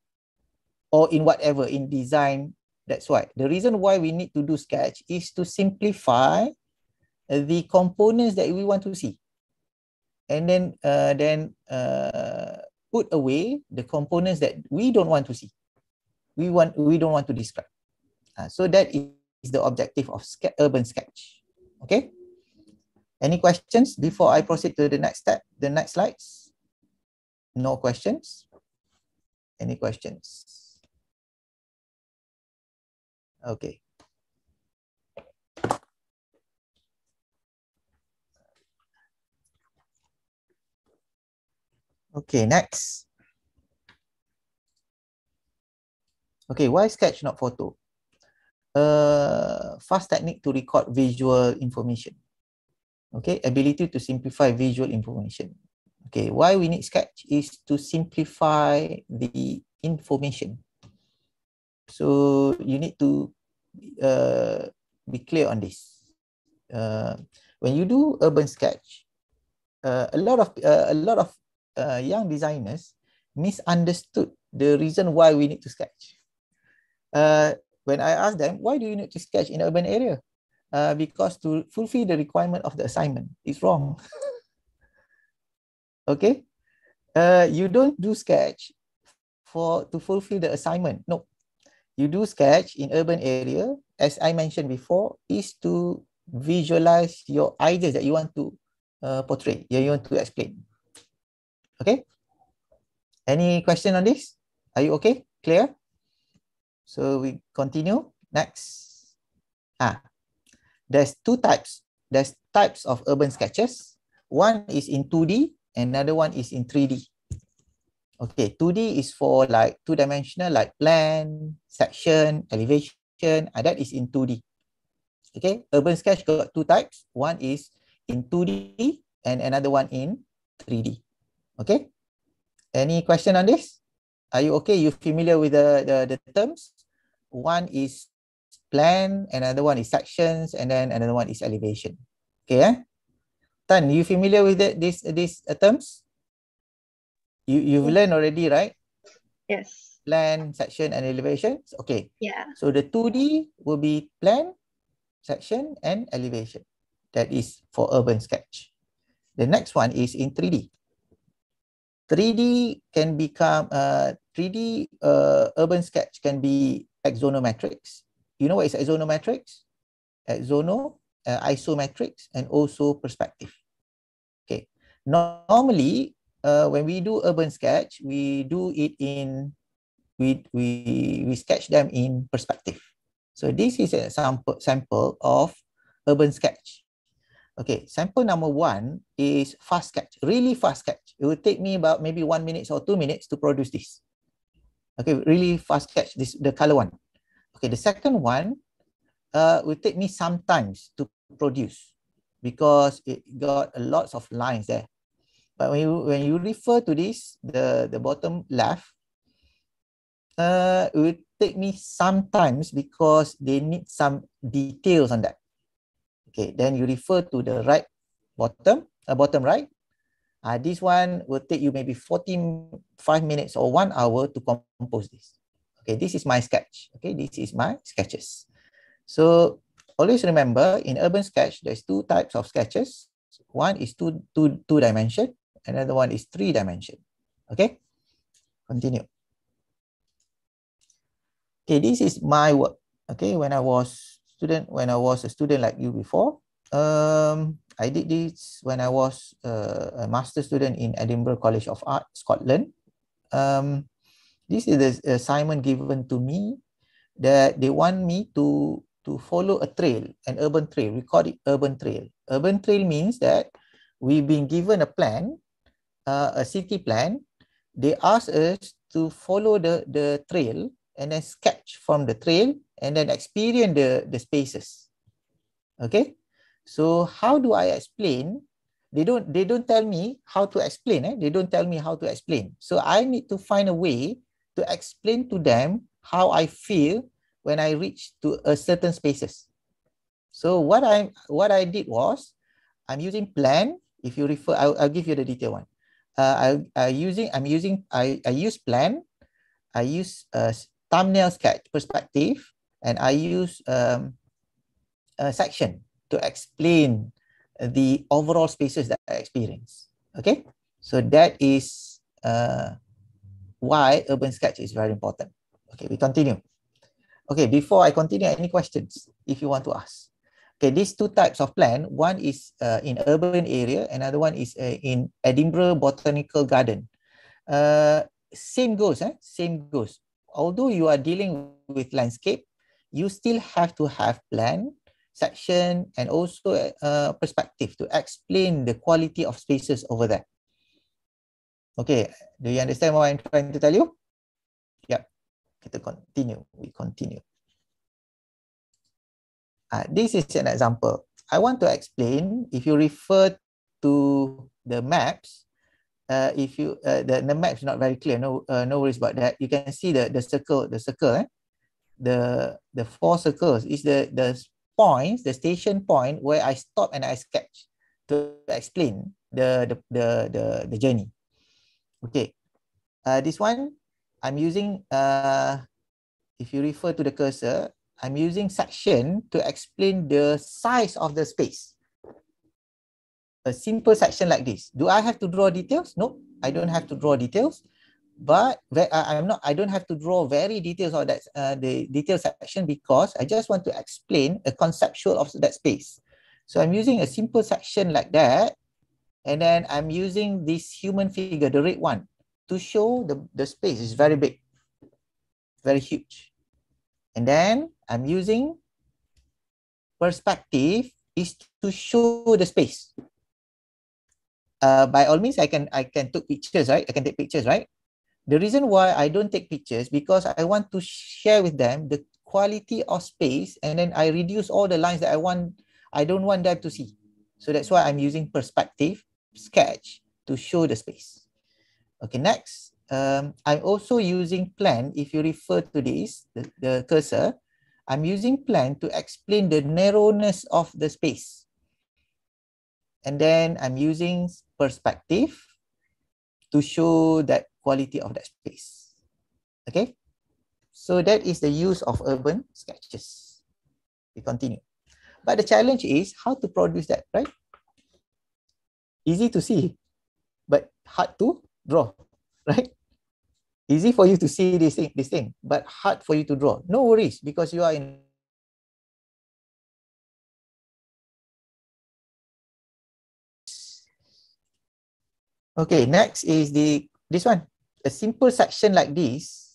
or in whatever in design. That's why the reason why we need to do sketch is to simplify the components that we want to see, and then uh, then uh, put away the components that we don't want to see. We want we don't want to describe. Uh, so that is the objective of urban sketch. Okay. Any questions before I proceed to the next step, the next slides? No questions? Any questions? Okay. Okay, next. Okay, why sketch, not photo? Uh, fast technique to record visual information. Okay, ability to simplify visual information. Okay, why we need sketch is to simplify the information. So you need to uh, be clear on this. Uh, when you do urban sketch, uh, a lot of uh, a lot of uh, young designers misunderstood the reason why we need to sketch. Uh, when I ask them, why do you need to sketch in urban area? uh, because to fulfill the requirement of the assignment is wrong. (laughs) okay, uh, you don't do sketch for to fulfill the assignment. No, you do sketch in urban area, as I mentioned before, is to visualize your ideas that you want to uh, portray, you want to explain. Okay. Any question on this? Are you okay? Clear? So we continue. Next. Ah, there's two types. There's types of urban sketches. One is in 2D, another one is in 3D. Okay, 2D is for like two-dimensional, like plan, section, elevation. Uh, that is in 2D. Okay, urban sketch got two types. One is in 2D and another one in 3D. Okay, any question on this? Are you okay? You familiar with the, the, the terms? One is plan, another one is sections, and then another one is elevation. Okay, eh? Tan, you familiar with the, these these uh, terms? You you've learned already, right? Yes. Plan, section, and elevation. Okay. Yeah. So the 2D will be plan, section, and elevation. That is for urban sketch. The next one is in 3D. 3D can become uh, 3D uh, urban sketch can be axonometrics you know what is axonometrics? Axono, uh, isometrics, and also perspective. Okay. Normally, uh, when we do urban sketch, we do it in, we, we, we sketch them in perspective. So this is a sample, sample of urban sketch. Okay, sample number one is fast catch, really fast catch. It will take me about maybe one minute or two minutes to produce this. Okay, really fast catch, this the color one. Okay, the second one uh, will take me some times to produce because it got a lots of lines there. But when you when you refer to this, the, the bottom left, uh, it will take me sometimes because they need some details on that. Okay, then you refer to the right bottom, uh, bottom right. Uh, this one will take you maybe 45 minutes or one hour to compose this. Okay, this is my sketch. Okay, this is my sketches. So always remember in urban sketch, there's two types of sketches. One is two, two, two dimension, another one is three dimension. Okay, continue. Okay, this is my work. Okay, when I was student when I was a student like you before. Um, I did this when I was uh, a master student in Edinburgh College of Art, Scotland. Um, this is the assignment given to me that they want me to to follow a trail, an urban trail. We call it urban trail. Urban trail means that we've been given a plan, uh, a city plan. They ask us to follow the, the trail and then sketch from the trail and then experience the, the spaces. Okay. So how do I explain? They don't they don't tell me how to explain. Eh? They don't tell me how to explain. So I need to find a way to explain to them how I feel when I reach to a certain spaces. So what I what I did was I'm using plan. If you refer, I'll, I'll give you the detail one. Uh, I I using I'm using I I use plan. I use a thumbnail sketch perspective and I use um, a section to explain the overall spaces that I experience. Okay, so that is uh, why urban sketch is very important. Okay, we continue. Okay, before I continue, any questions if you want to ask? Okay, these two types of plan, one is uh, in urban area, another one is uh, in Edinburgh Botanical Garden. Uh, same goes, eh? same goes. Although you are dealing with landscape, you still have to have plan, section, and also uh, perspective to explain the quality of spaces over there. Okay, do you understand what I'm trying to tell you? Yeah, kita continue, we continue. Uh, this is an example. I want to explain, if you refer to the maps, uh, if you uh, the, the map is not very clear, no uh, no worries about that. You can see the the circle, the circle, eh? The the four circles is the the points, the station point where I stop and I sketch to explain the the the the, the journey. Okay, uh, this one I'm using. Uh, if you refer to the cursor, I'm using section to explain the size of the space. A simple section like this. Do I have to draw details? No, I don't have to draw details but I'm not I don't have to draw very details of that uh, the detail section because I just want to explain a conceptual of that space. So I'm using a simple section like that and then I'm using this human figure, the red one, to show the, the space is very big, very huge. And then I'm using perspective is to show the space. Uh, by all means, I can I can take pictures, right? I can take pictures, right? The reason why I don't take pictures because I want to share with them the quality of space and then I reduce all the lines that I want, I don't want them to see. So that's why I'm using perspective sketch to show the space. Okay, next. Um, I'm also using plan. If you refer to this, the, the cursor, I'm using plan to explain the narrowness of the space. And then I'm using perspective to show that quality of that space. Okay, so that is the use of urban sketches. We continue. But the challenge is how to produce that, right? Easy to see, but hard to draw, (laughs) right? Easy for you to see this thing, this thing, but hard for you to draw. No worries because you are in Okay, next is the this one. A simple section like this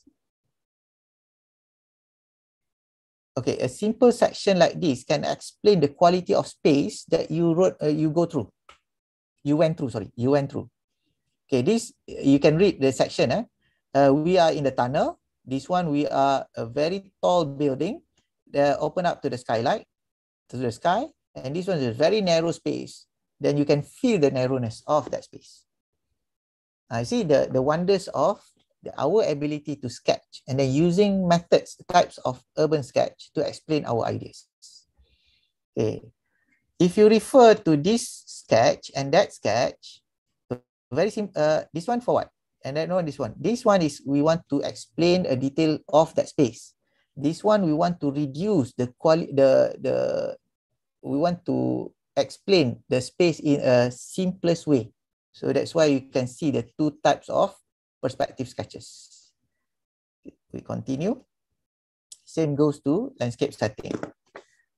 okay, a simple section like this can explain the quality of space that you wrote, uh, you go through. You went through, sorry, you went through. Okay, this, you can read the section. Eh? Uh, we are in the tunnel. This one, we are a very tall building that open up to the skylight, to the sky. And this one is a very narrow space. Then you can feel the narrowness of that space. I see the, the wonders of the, our ability to sketch and then using methods, types of urban sketch to explain our ideas. Okay. If you refer to this sketch and that sketch, very simple, uh, this one for what? And then no, this one. This one is we want to explain a detail of that space. This one we want to reduce the quality, the, the, we want to explain the space in a simplest way. So that's why you can see the two types of perspective sketches. We continue. Same goes to landscape setting.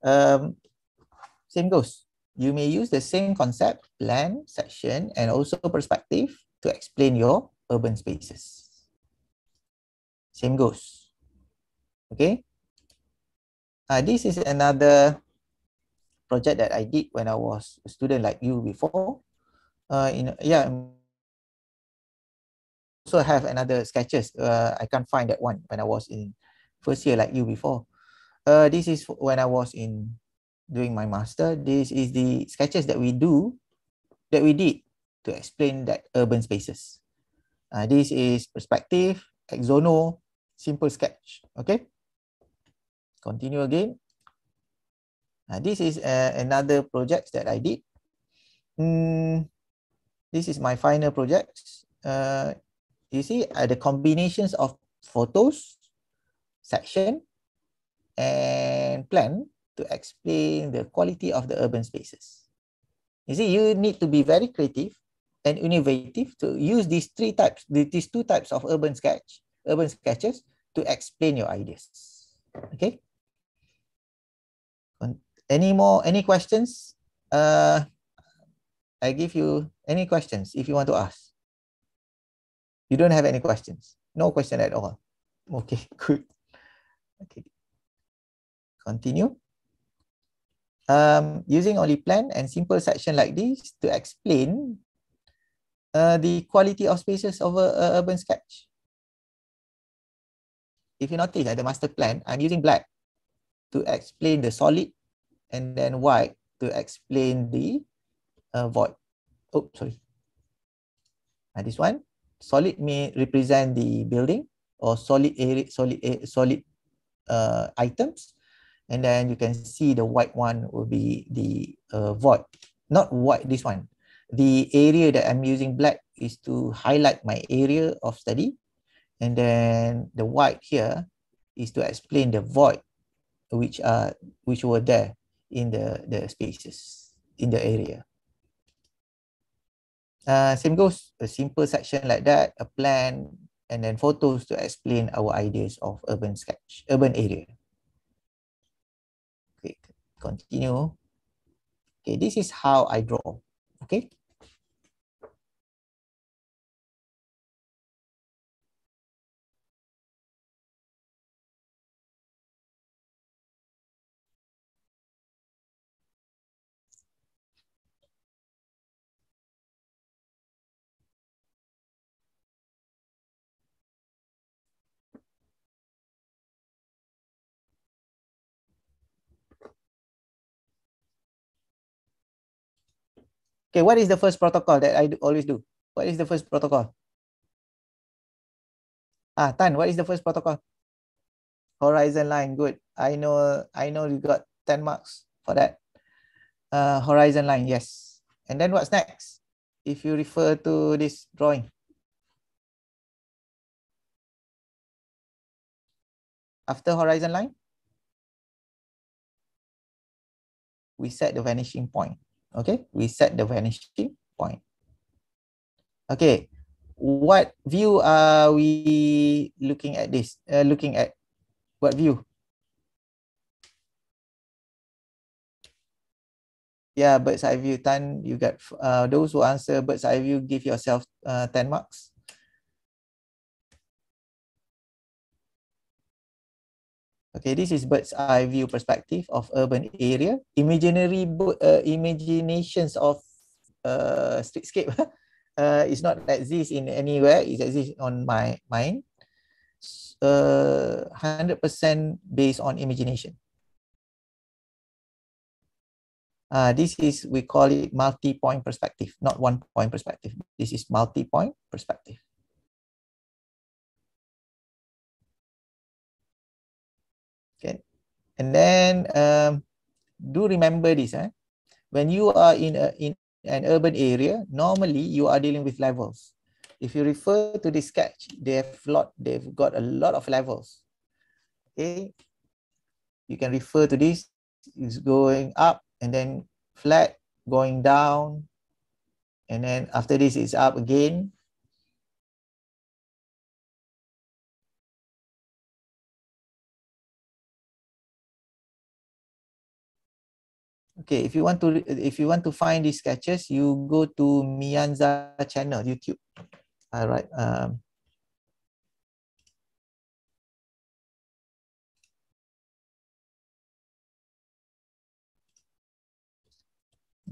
Um, same goes. You may use the same concept, plan, section, and also perspective to explain your urban spaces. Same goes. Okay. Uh, this is another project that I did when I was a student like you before. Uh, in yeah, also have another sketches. Uh, I can't find that one when I was in first year like you before. Uh, this is when I was in doing my master. This is the sketches that we do, that we did to explain that urban spaces. Uh, this is perspective, axono, simple sketch. Okay. Continue again. Uh, this is uh, another project that I did. Mm, this is my final project. Uh, you see uh, the combinations of photos, section, and plan to explain the quality of the urban spaces. You see, you need to be very creative and innovative to use these three types, these two types of urban sketch, urban sketches to explain your ideas. Okay. Any more, any questions? Uh, I give you any questions if you want to ask. You don't have any questions? No question at all. Okay, (laughs) good. Okay. Continue. Um, using only plan and simple section like this to explain uh, the quality of spaces of a, a urban sketch. If you notice at the master plan, I'm using black to explain the solid and then white to explain the uh, void. Oh, sorry. And this one, solid may represent the building or solid area, solid solid uh, items, and then you can see the white one will be the uh, void. Not white. This one, the area that I'm using black is to highlight my area of study, and then the white here is to explain the void, which are which were there in the the spaces in the area. Uh, same goes, a simple section like that, a plan, and then photos to explain our ideas of urban sketch, urban area. Okay, continue. Okay, this is how I draw. Okay. Okay, what is the first protocol that I do, always do? What is the first protocol? Ah, Tan, what is the first protocol? Horizon line, good. I know, I know you got 10 marks for that. Uh, horizon line, yes. And then what's next? If you refer to this drawing. After horizon line, we set the vanishing point. Okay, we set the vanishing point. Okay, what view are we looking at this? Uh, looking at what view? Yeah, bird's eye view. Tan, you got uh, those who answer bird's eye view, give yourself uh, 10 marks. Okay, this is bird's eye view perspective of urban area. Imaginary uh, imaginations of uh, streetscape (laughs) uh, is not exist in anywhere. It exists on my mind. Uh, 100% based on imagination. Uh, this is, we call it multi-point perspective, not one-point perspective. This is multi-point perspective. And then um, do remember this. Eh? When you are in, a, in an urban area, normally you are dealing with levels. If you refer to this sketch, they have lot, they've got a lot of levels. Okay, you can refer to this. Is going up, and then flat going down and then after this it's up again okay if you want to if you want to find these sketches you go to mianza channel youtube all right um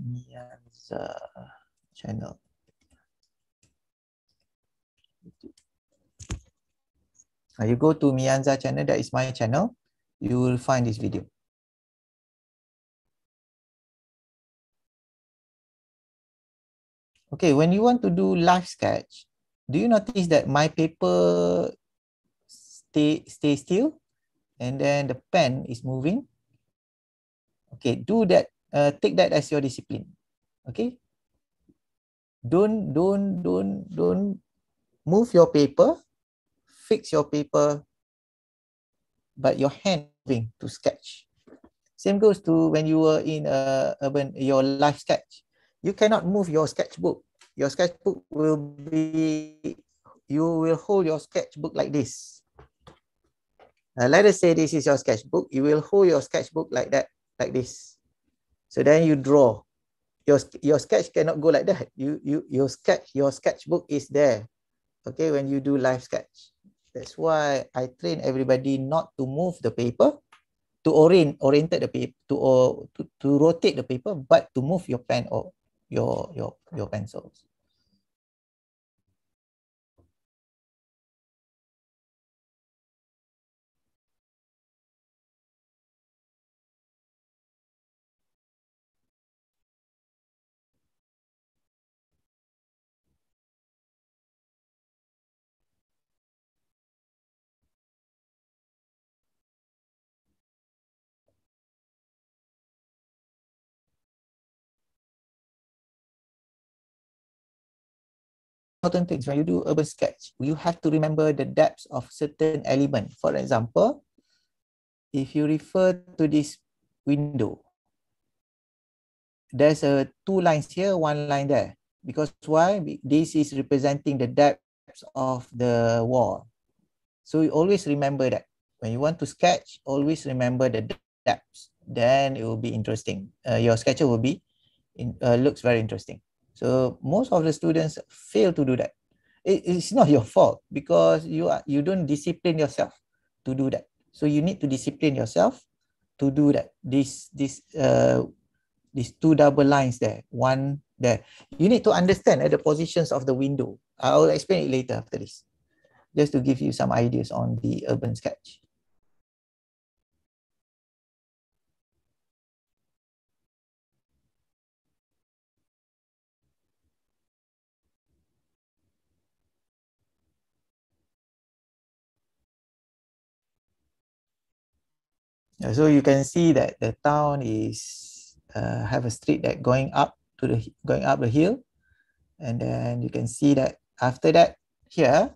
Mianza channel. You go to Mianza channel, that is my channel, you will find this video. Okay, when you want to do live sketch, do you notice that my paper stay, stay still and then the pen is moving? Okay, do that uh, take that as your discipline. Okay. Don't don't don't don't move your paper, fix your paper, but your hand moving to sketch. Same goes to when you were in a urban your life sketch. You cannot move your sketchbook. Your sketchbook will be you will hold your sketchbook like this. Uh, let us say this is your sketchbook. You will hold your sketchbook like that, like this. So then you draw. Your, your sketch cannot go like that. You, you, your sketch, your sketchbook is there. Okay, when you do live sketch. That's why I train everybody not to move the paper, to orient, oriented the paper, to, or, to, to rotate the paper, but to move your pen or your, your, your pencils. Important things when you do urban sketch, you have to remember the depths of certain element. For example, if you refer to this window, there's a two lines here, one line there. Because why? This is representing the depths of the wall. So you always remember that. When you want to sketch, always remember the depths. Then it will be interesting. Uh, your sketcher will be, in, uh, looks very interesting. So most of the students fail to do that. It, it's not your fault because you are you don't discipline yourself to do that. So you need to discipline yourself to do that. This this uh these two double lines there, one there. You need to understand uh, the positions of the window. I will explain it later after this, just to give you some ideas on the urban sketch. So you can see that the town is uh, have a street that going up to the going up the hill. And then you can see that after that here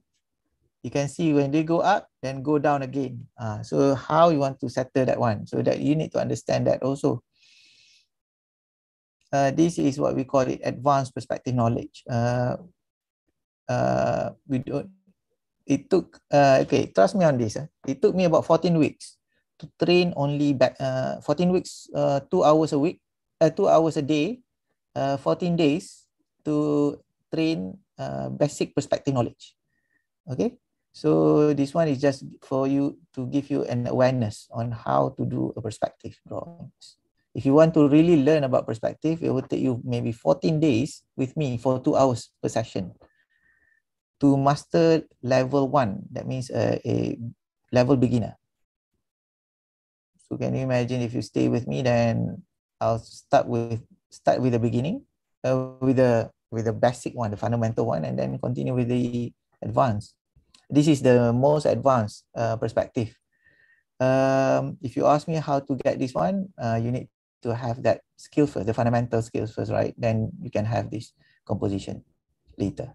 you can see when they go up then go down again. Uh, so how you want to settle that one? So that you need to understand that also. Uh, this is what we call it advanced perspective knowledge. Uh, uh, we don't it took uh, okay trust me on this uh, it took me about 14 weeks to train only back uh, 14 weeks, uh, two hours a week, uh, two hours a day, uh, 14 days to train uh, basic perspective knowledge. Okay, So this one is just for you to give you an awareness on how to do a perspective drawings. If you want to really learn about perspective, it will take you maybe 14 days with me for two hours per session to master level one. That means uh, a level beginner. So can you imagine if you stay with me, then I'll start with start with the beginning, uh, with the with the basic one, the fundamental one, and then continue with the advanced. This is the most advanced uh, perspective. Um, if you ask me how to get this one, uh, you need to have that skill first, the fundamental skills first, right? Then you can have this composition later.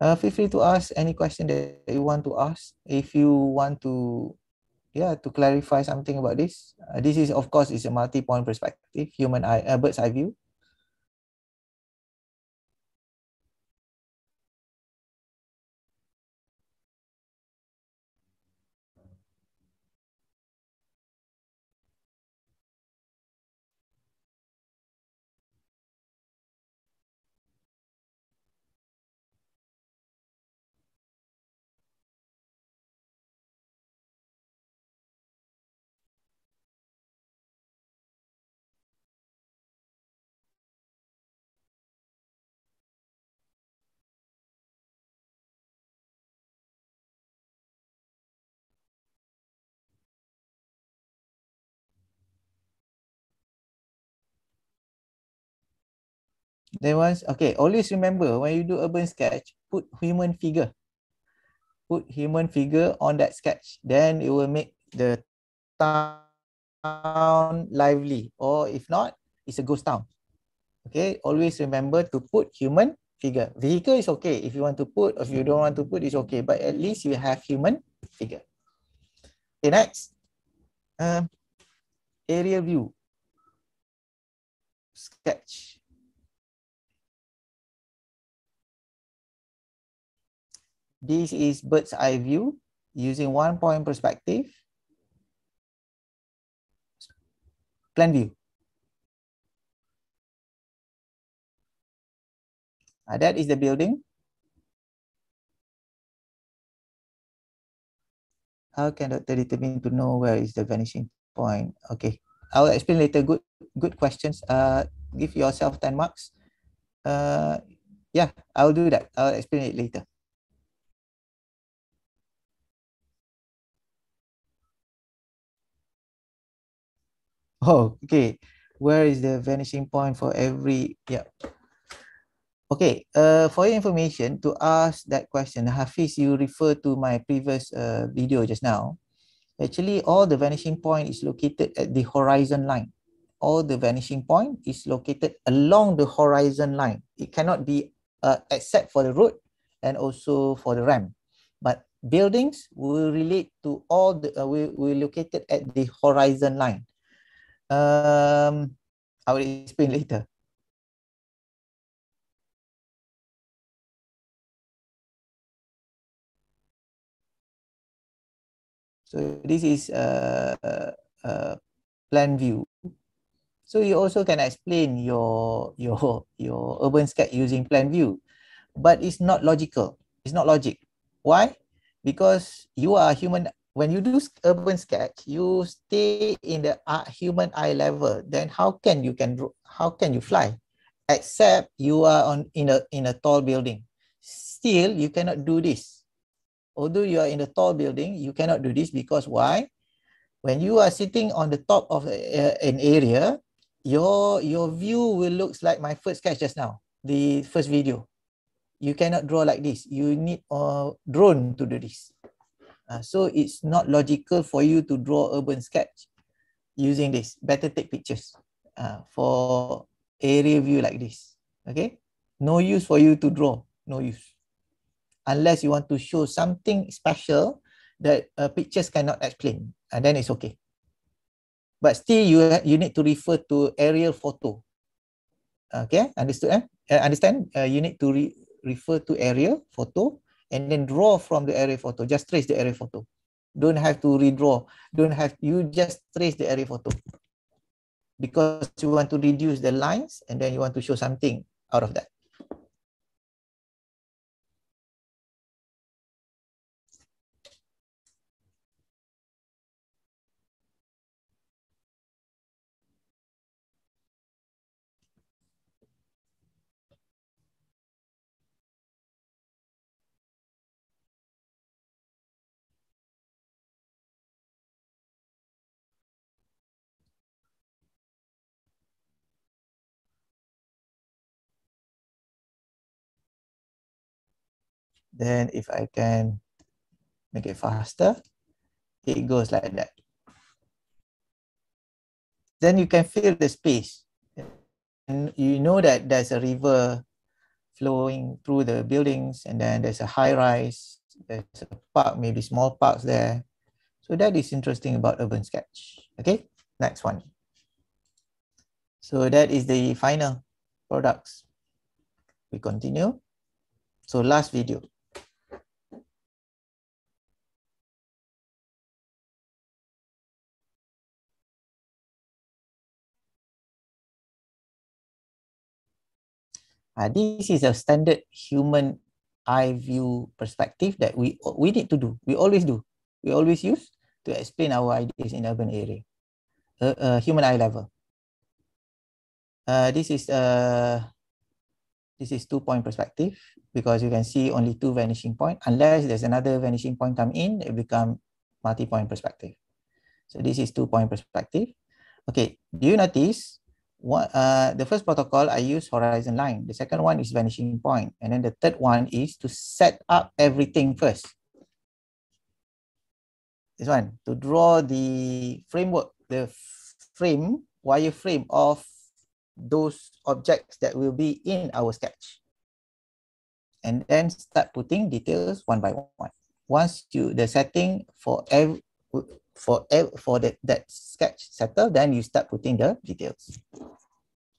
Uh, feel free to ask any question that you want to ask. If you want to, yeah, to clarify something about this. Uh, this is, of course, is a multi-point perspective, human eye, uh, bird's eye view. There was, okay, always remember when you do urban sketch, put human figure. Put human figure on that sketch. Then it will make the town lively. Or if not, it's a ghost town. Okay, always remember to put human figure. Vehicle is okay. If you want to put, if you don't want to put, it's okay. But at least you have human figure. Okay, next. Um, aerial view. Sketch. This is bird's eye view using one point perspective. Plan view. Uh, that is the building. How can Dr. determine to know where is the vanishing point? Okay, I'll explain later. Good, good questions. Uh, give yourself 10 marks. Uh, yeah, I'll do that. I'll explain it later. Oh, okay. Where is the vanishing point for every, yeah. Okay, uh, for your information, to ask that question, Hafiz, you refer to my previous uh, video just now. Actually, all the vanishing point is located at the horizon line. All the vanishing point is located along the horizon line. It cannot be uh, except for the road and also for the ramp. But buildings will relate to all the, uh, will, will located at the horizon line. Um, I will explain later. So this is a, a, a plan view. So you also can explain your your your urban sketch using plan view, but it's not logical. It's not logic. Why? Because you are human when you do urban sketch, you stay in the human eye level. Then how can you can how can you fly? Except you are on in a in a tall building. Still, you cannot do this. Although you are in a tall building, you cannot do this because why? When you are sitting on the top of a, an area, your your view will looks like my first sketch just now, the first video. You cannot draw like this. You need a drone to do this. Uh, so it's not logical for you to draw urban sketch using this. Better take pictures uh, for area view like this. Okay. No use for you to draw. No use. Unless you want to show something special that uh, pictures cannot explain. And then it's okay. But still you, you need to refer to aerial photo. Okay. Understood? Eh? Uh, understand? Uh, you need to re refer to aerial photo and then draw from the array photo. Just trace the array photo. Don't have to redraw. Don't have you just trace the array photo. because you want to reduce the lines and then you want to show something out of that. Then if I can make it faster, it goes like that. Then you can fill the space. And you know that there's a river flowing through the buildings and then there's a high rise, there's a park, maybe small parks there. So that is interesting about urban sketch. Okay, next one. So that is the final products. We continue. So last video. Uh, this is a standard human eye view perspective that we we need to do. We always do. We always use to explain our ideas in urban area, uh, uh, human eye level. Uh, this is uh, this is two point perspective because you can see only two vanishing point. Unless there's another vanishing point come in, it become multi point perspective. So this is two point perspective. Okay, do you notice what uh, the first protocol I use horizon line. The second one is vanishing point. And then the third one is to set up everything first. This one, to draw the framework, the frame, wireframe of those objects that will be in our sketch. And then start putting details one by one. Once you the setting for every for for that, that sketch settle, then you start putting the details.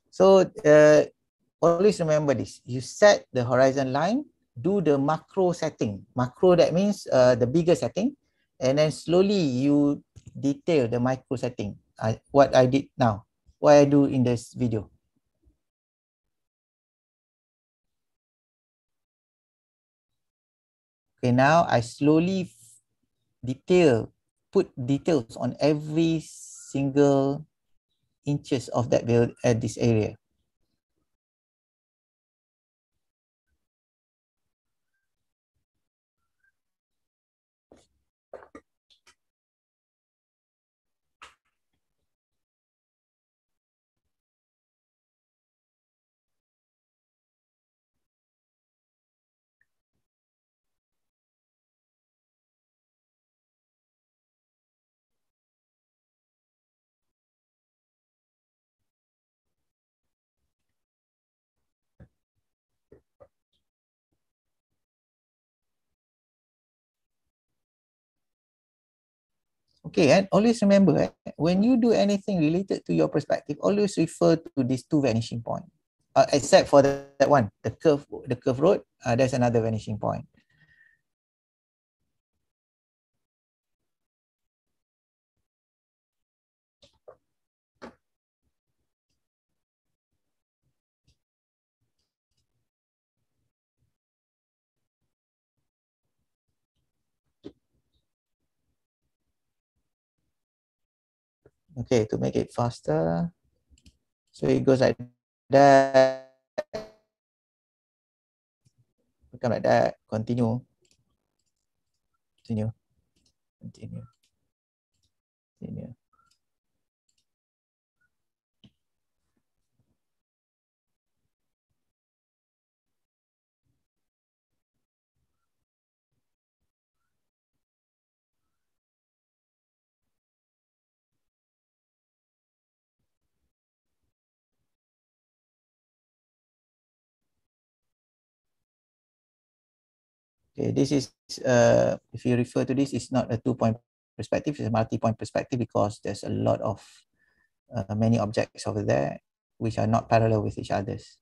So uh, always remember this. You set the horizon line, do the macro setting. Macro that means uh, the bigger setting. And then slowly you detail the micro setting. Uh, what I did now. What I do in this video. Okay, now I slowly detail, put details on every single inches of that build at this area. Okay, and always remember, eh, when you do anything related to your perspective, always refer to these two vanishing point. Uh, except for the, that one, the curve, the curve road, uh, there's another vanishing point. Okay, to make it faster. So it goes like that. Become like that. Continue. Continue. Continue. Continue. Okay, this is, uh, if you refer to this, it's not a two-point perspective, it's a multi-point perspective because there's a lot of uh, many objects over there which are not parallel with each others.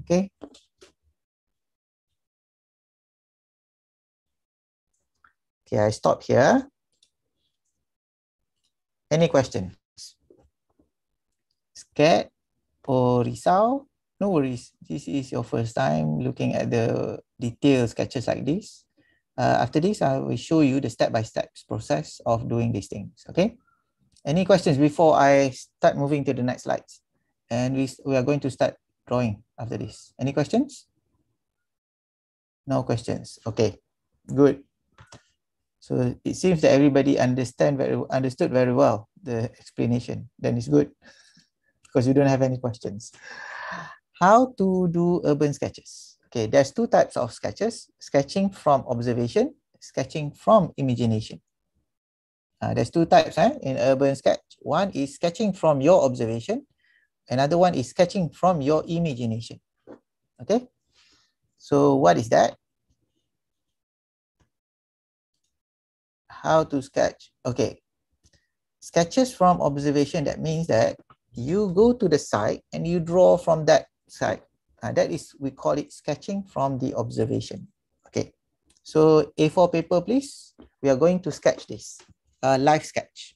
Okay. Okay, I stop here. Any questions? scared or risau, no worries. This is your first time looking at the detailed sketches like this. Uh, after this, I will show you the step-by-step process of doing these things, okay? Any questions before I start moving to the next slides? And we, we are going to start drawing after this. Any questions? No questions. Okay, good. So it seems that everybody understand very understood very well the explanation. Then it's good because you don't have any questions. How to do urban sketches? Okay, there's two types of sketches: sketching from observation, sketching from imagination. Uh, there's two types eh, in urban sketch. One is sketching from your observation. Another one is sketching from your imagination. Okay. So what is that? How to sketch? Okay. Sketches from observation, that means that you go to the site and you draw from that site. Uh, that is, we call it sketching from the observation. Okay. So A4 paper, please. We are going to sketch this. A live sketch.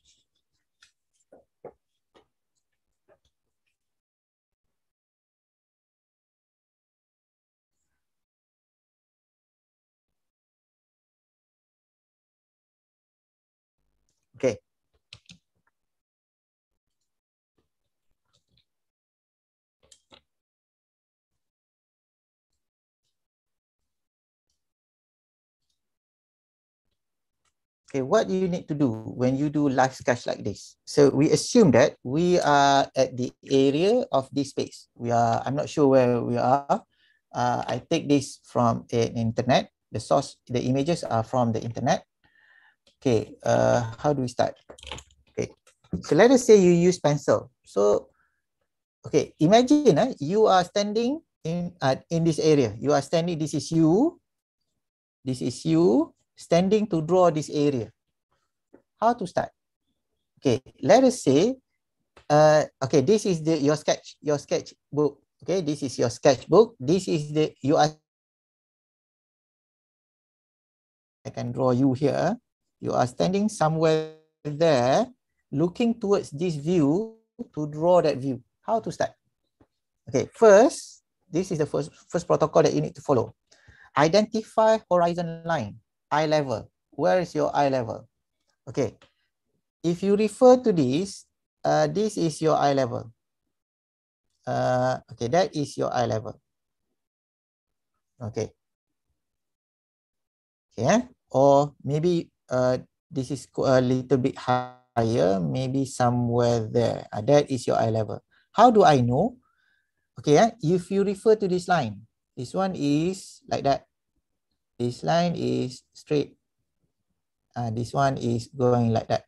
Okay, what you need to do when you do live sketch like this? So we assume that we are at the area of this space. We are, I'm not sure where we are. Uh, I take this from an internet. The source, the images are from the internet. Okay, uh, how do we start? Okay, so let us say you use pencil. So, okay, imagine uh, you are standing in uh, in this area. You are standing. This is you. This is you standing to draw this area. How to start? Okay, let us say, uh, okay, this is the your sketch, your sketch book. Okay, this is your sketchbook. This is the you are. I can draw you here. You are standing somewhere there, looking towards this view to draw that view. How to start? Okay, first, this is the first first protocol that you need to follow. Identify horizon line eye level. Where is your eye level? Okay. If you refer to this, uh, this is your eye level. Uh, okay, that is your eye level. Okay. Okay. Or maybe uh, this is a little bit higher, maybe somewhere there. Uh, that is your eye level. How do I know? Okay, eh? if you refer to this line, this one is like that. This line is straight. Uh, this one is going like that.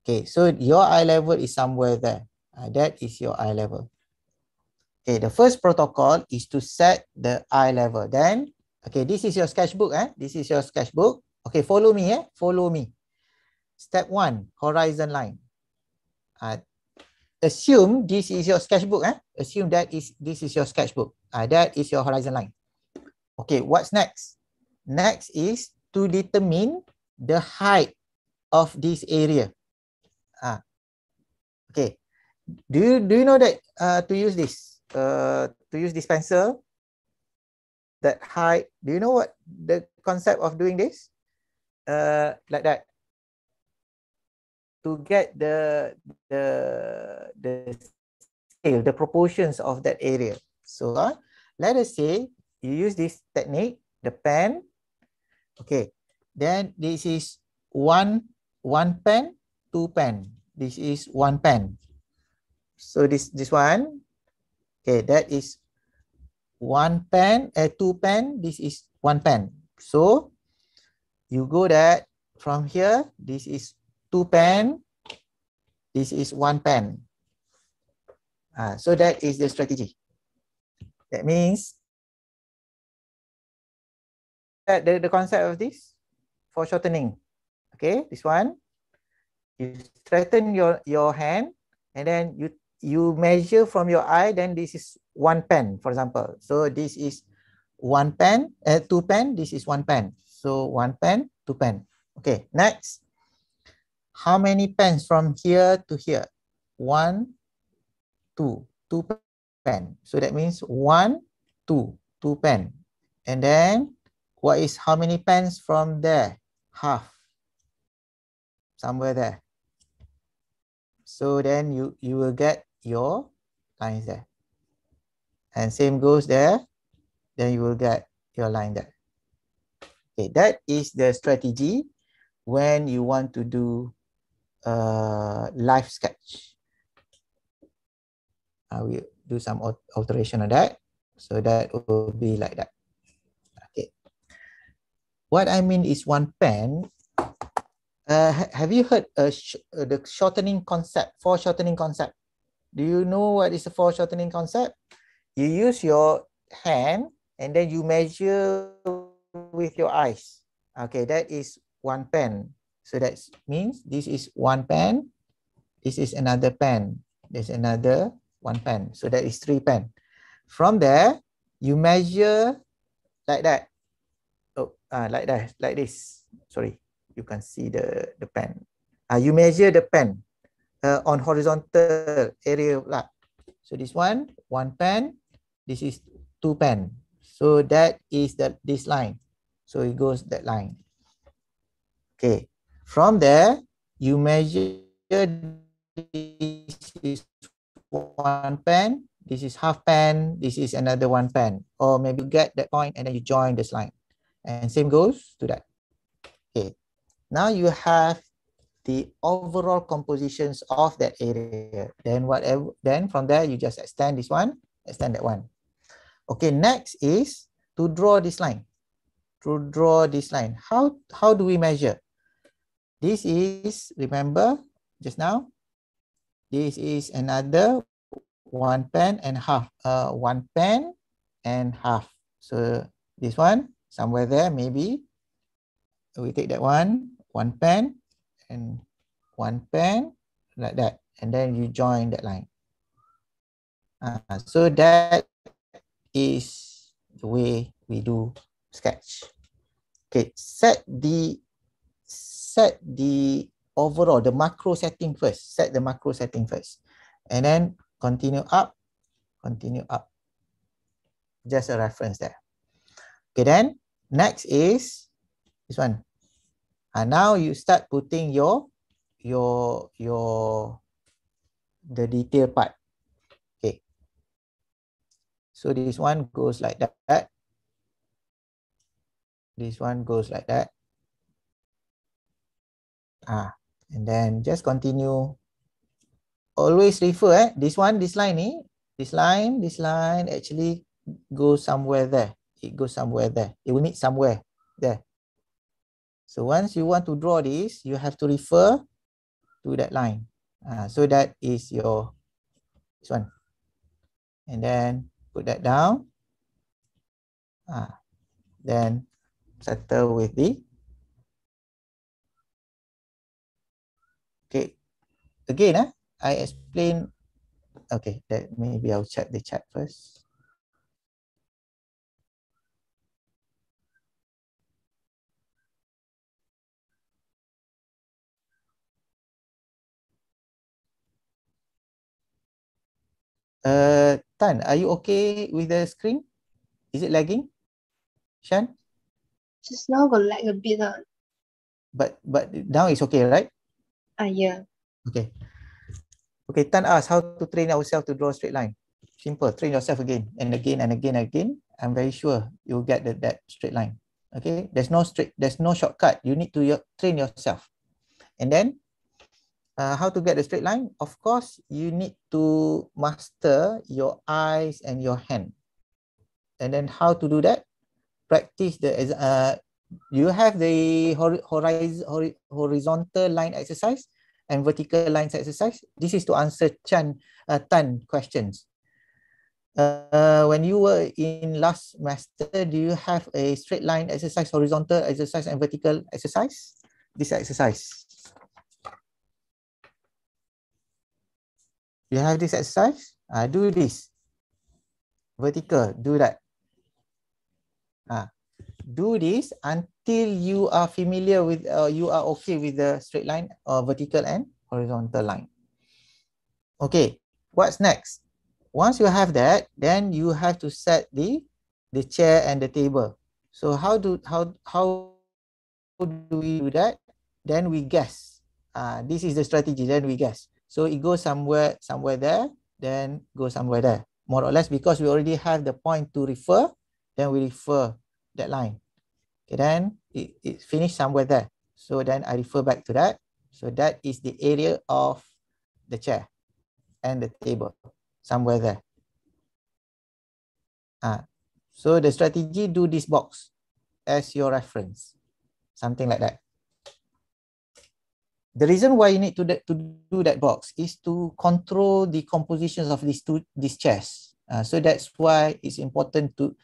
Okay, so your eye level is somewhere there. Uh, that is your eye level. Okay, the first protocol is to set the eye level. Then, okay, this is your sketchbook. Eh? This is your sketchbook. Okay, follow me. Eh? Follow me. Step one, horizon line. Uh, assume this is your sketchbook. Eh? Assume that is this is your sketchbook. Uh, that is your horizon line. Okay, what's next? Next is to determine the height of this area. Ah, okay. Do you do you know that uh, to use this uh, to use this pencil? That height. Do you know what the concept of doing this? Uh, like that. To get the the the scale, the proportions of that area. So uh, let us say you use this technique, the pen Okay. Then this is one one pen, two pen. This is one pen. So this this one, okay, that is one pen, uh, two pen. This is one pen. So you go that from here. This is two pen. This is one pen. Uh, so that is the strategy. That means the, the concept of this foreshortening. Okay, this one. You straighten your, your hand and then you you measure from your eye, then this is one pen, for example. So this is one pen, uh, two pen, this is one pen. So one pen, two pen. Okay, next. How many pens from here to here? One, two, two pen. So that means one, two, two pen. And then what is how many pens from there? Half. Somewhere there. So then you, you will get your lines there. And same goes there. Then you will get your line there. Okay, that is the strategy when you want to do a live sketch. Uh, I will do some alteration on that. So that will be like that. What I mean is one pen. Uh, have you heard uh, sh uh, the shortening concept, foreshortening concept? Do you know what is the foreshortening concept? You use your hand and then you measure with your eyes. Okay, that is one pen. So that means this is one pen. This is another pen. There's another one pen. So that is three pen. From there, you measure like that. Uh, like that, like this. Sorry, you can see the, the pen. Uh, you measure the pen uh, on horizontal area. Lah. So this one, one pen. This is two pen. So that is that this line. So it goes that line. Okay. From there, you measure this is one pen, this is half pen, this is another one pen. Or maybe you get that point and then you join this line. And same goes to that. Okay. Now you have the overall compositions of that area. Then whatever, then from there, you just extend this one, extend that one. Okay, next is to draw this line. To draw this line. How, how do we measure? This is, remember, just now, this is another one pen and half. Uh, one pen and half. So this one, somewhere there, maybe. We take that one, one pen and one pen, like that. And then you join that line. Uh, so that is the way we do sketch. Okay, set the set the overall, the macro setting first. Set the macro setting first. And then continue up, continue up. Just a reference there. Okay, then next is this one. And now you start putting your your your the detail part. Okay. So this one goes like that. This one goes like that. Ah, and then just continue always refer eh this one this line ni this line this line actually goes somewhere there it goes somewhere there it will meet somewhere there so once you want to draw this you have to refer to that line uh, so that is your this one and then put that down uh, then settle with the Okay. Again, eh, I explain. Okay, that maybe I'll check the chat first. Uh, Tan, are you okay with the screen? Is it lagging? Shan? Just now got lag a bit. Uh. But but now it's okay, right? Ah, yeah. Okay. Okay, Tan ask how to train ourselves to draw a straight line. Simple, train yourself again and again and again and again. I'm very sure you'll get the, that straight line. Okay, there's no straight, there's no shortcut. You need to train yourself. And then, uh, how to get the straight line? Of course, you need to master your eyes and your hand. And then how to do that? Practice the uh, you have the horizon, horizontal line exercise and vertical lines exercise. This is to answer Chan uh, Tan questions. Uh, when you were in last semester, do you have a straight line exercise, horizontal exercise, and vertical exercise? This exercise. You have this exercise? Uh, do this. Vertical, do that. Uh, do this until you are familiar with, uh, you are okay with the straight line or vertical and horizontal line. Okay, what's next? once you have that, then you have to set the the chair and the table. So how do how how do we do that? Then we guess. Uh, this is the strategy. Then we guess. So it goes somewhere somewhere there, then go somewhere there. More or less because we already have the point to refer, then we refer that line. Okay, then it, it finished somewhere there. So then I refer back to that. So that is the area of the chair and the table somewhere there. Ah, so the strategy do this box as your reference, something like that. The reason why you need to, to do that box is to control the compositions of these two these chairs. Uh, so that's why it's important to,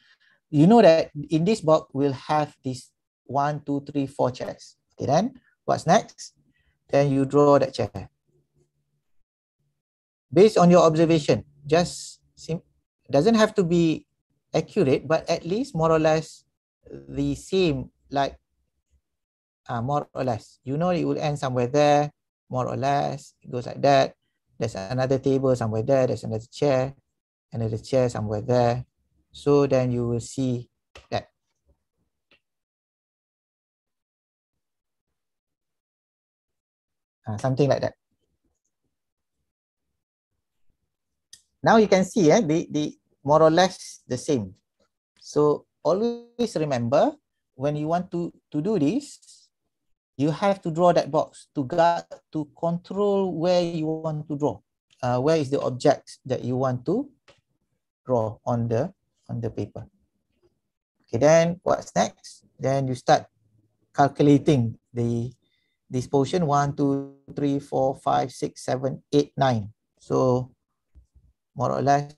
you know that in this box we'll have this one, two, three, four chairs. Okay, then what's next? Then you draw that chair. Based on your observation, just sim doesn't have to be accurate, but at least more or less the same, like uh, more or less. You know it will end somewhere there, more or less. It goes like that. There's another table somewhere there. There's another chair, another chair somewhere there. So then you will see that. Uh, something like that. now you can see eh, the, the more or less the same. So always remember when you want to, to do this, you have to draw that box to guard, to control where you want to draw. Uh, where is the object that you want to draw on the on the paper. Okay, then what's next? Then you start calculating the this portion one, two, three, four, five, six, seven, eight, nine. So more or less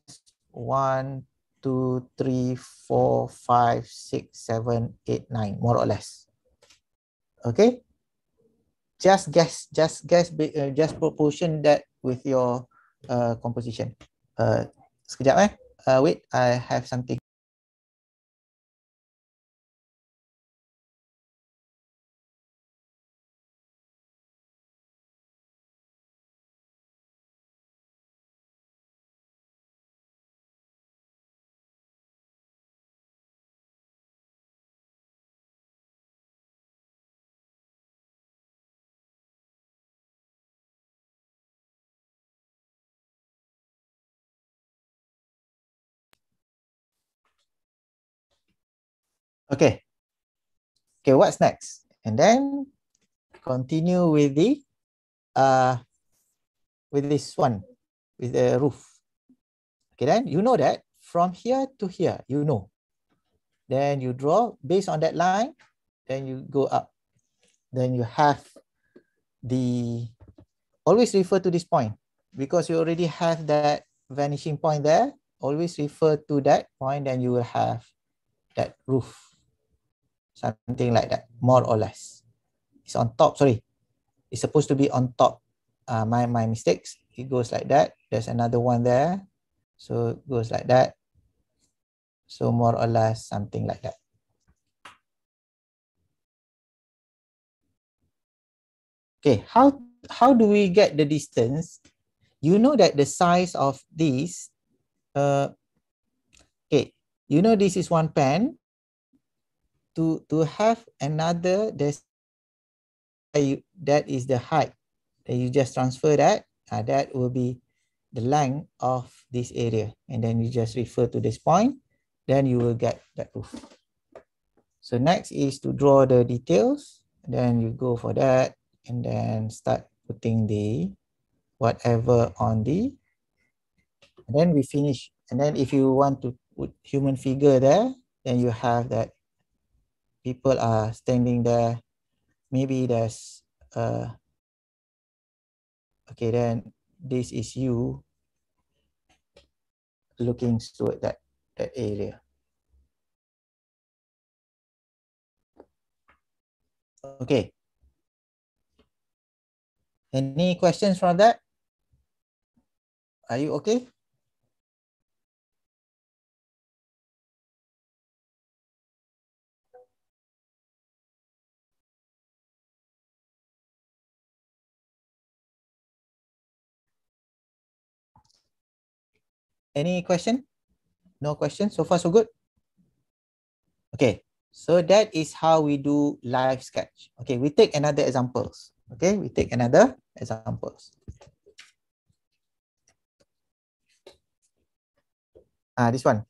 one, two, three, four, five, six, seven, eight, nine, more or less. Okay. Just guess, just guess, uh, just proportion that with your uh, composition. Uh, sekejap eh. Uh, wait, I have something. Okay. Okay, what's next? And then continue with the uh with this one, with the roof. Okay, then you know that from here to here, you know. Then you draw based on that line, then you go up. Then you have the always refer to this point because you already have that vanishing point there. Always refer to that point, then you will have that roof something like that, more or less. It's on top, sorry. It's supposed to be on top. Uh, my, my mistakes, it goes like that. There's another one there. So it goes like that. So more or less something like that. Okay, how, how do we get the distance? You know that the size of this, uh, okay, you know this is one pen to to have another there's that is the height you just transfer that uh, that will be the length of this area. And then you just refer to this point then you will get that roof. So next is to draw the details. Then you go for that and then start putting the whatever on the and then we finish. And then if you want to put human figure there then you have that people are standing there. Maybe there's uh okay then this is you looking toward that that area. Okay. Any questions from that? Are you okay? Any question? No question. So far, so good. Okay. So that is how we do live sketch. Okay, we take another examples. Okay, we take another examples. Ah, this one.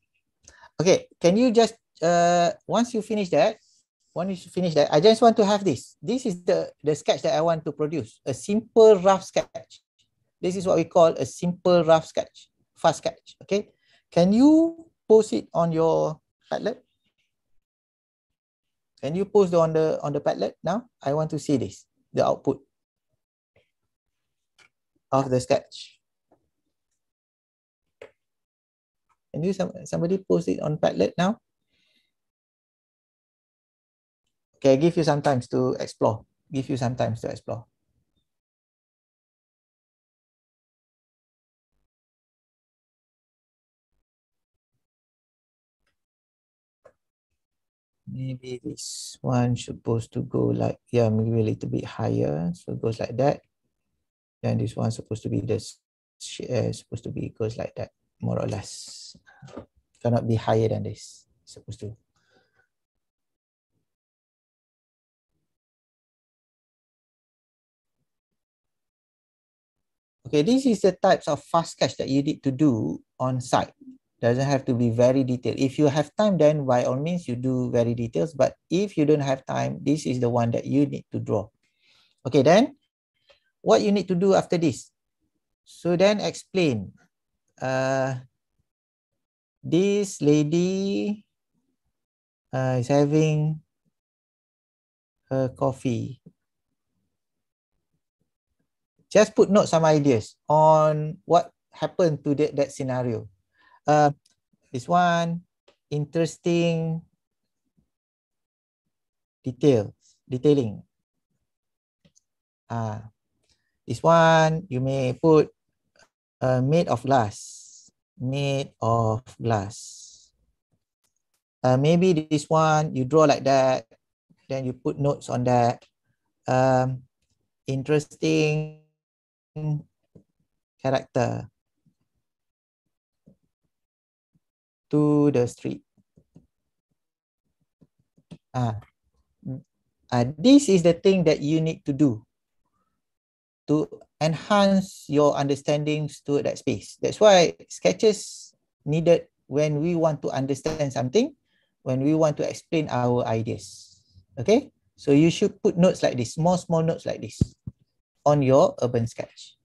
Okay, can you just uh once you finish that, once you finish that, I just want to have this. This is the the sketch that I want to produce. A simple rough sketch. This is what we call a simple rough sketch, fast sketch. Okay, can you post it on your Padlet? Can you post on the on the Padlet now? I want to see this, the output of the sketch. Can you some, somebody post it on Padlet now? Okay, give you some time to explore. Give you some time to explore. Maybe this one supposed to go like, yeah, maybe a little bit higher. So it goes like that. Then this one supposed to be this, uh, supposed to be goes like that, more or less. Cannot be higher than this, supposed to. Okay, this is the types of fast sketch that you need to do on site. Doesn't have to be very detailed. If you have time, then by all means you do very details. But if you don't have time, this is the one that you need to draw. Okay, then what you need to do after this? So then explain. Uh, this lady uh, is having her coffee just put note some ideas on what happened to that, that scenario. This one, interesting details, detailing. Uh, this one, you may put uh, made of glass, made of glass. Uh, maybe this one, you draw like that, then you put notes on that. Um, interesting character to the street. Ah, uh, this is the thing that you need to do to enhance your understandings to that space. That's why sketches needed when we want to understand something, when we want to explain our ideas. Okay, so you should put notes like this, small, small notes like this on your urban sketch.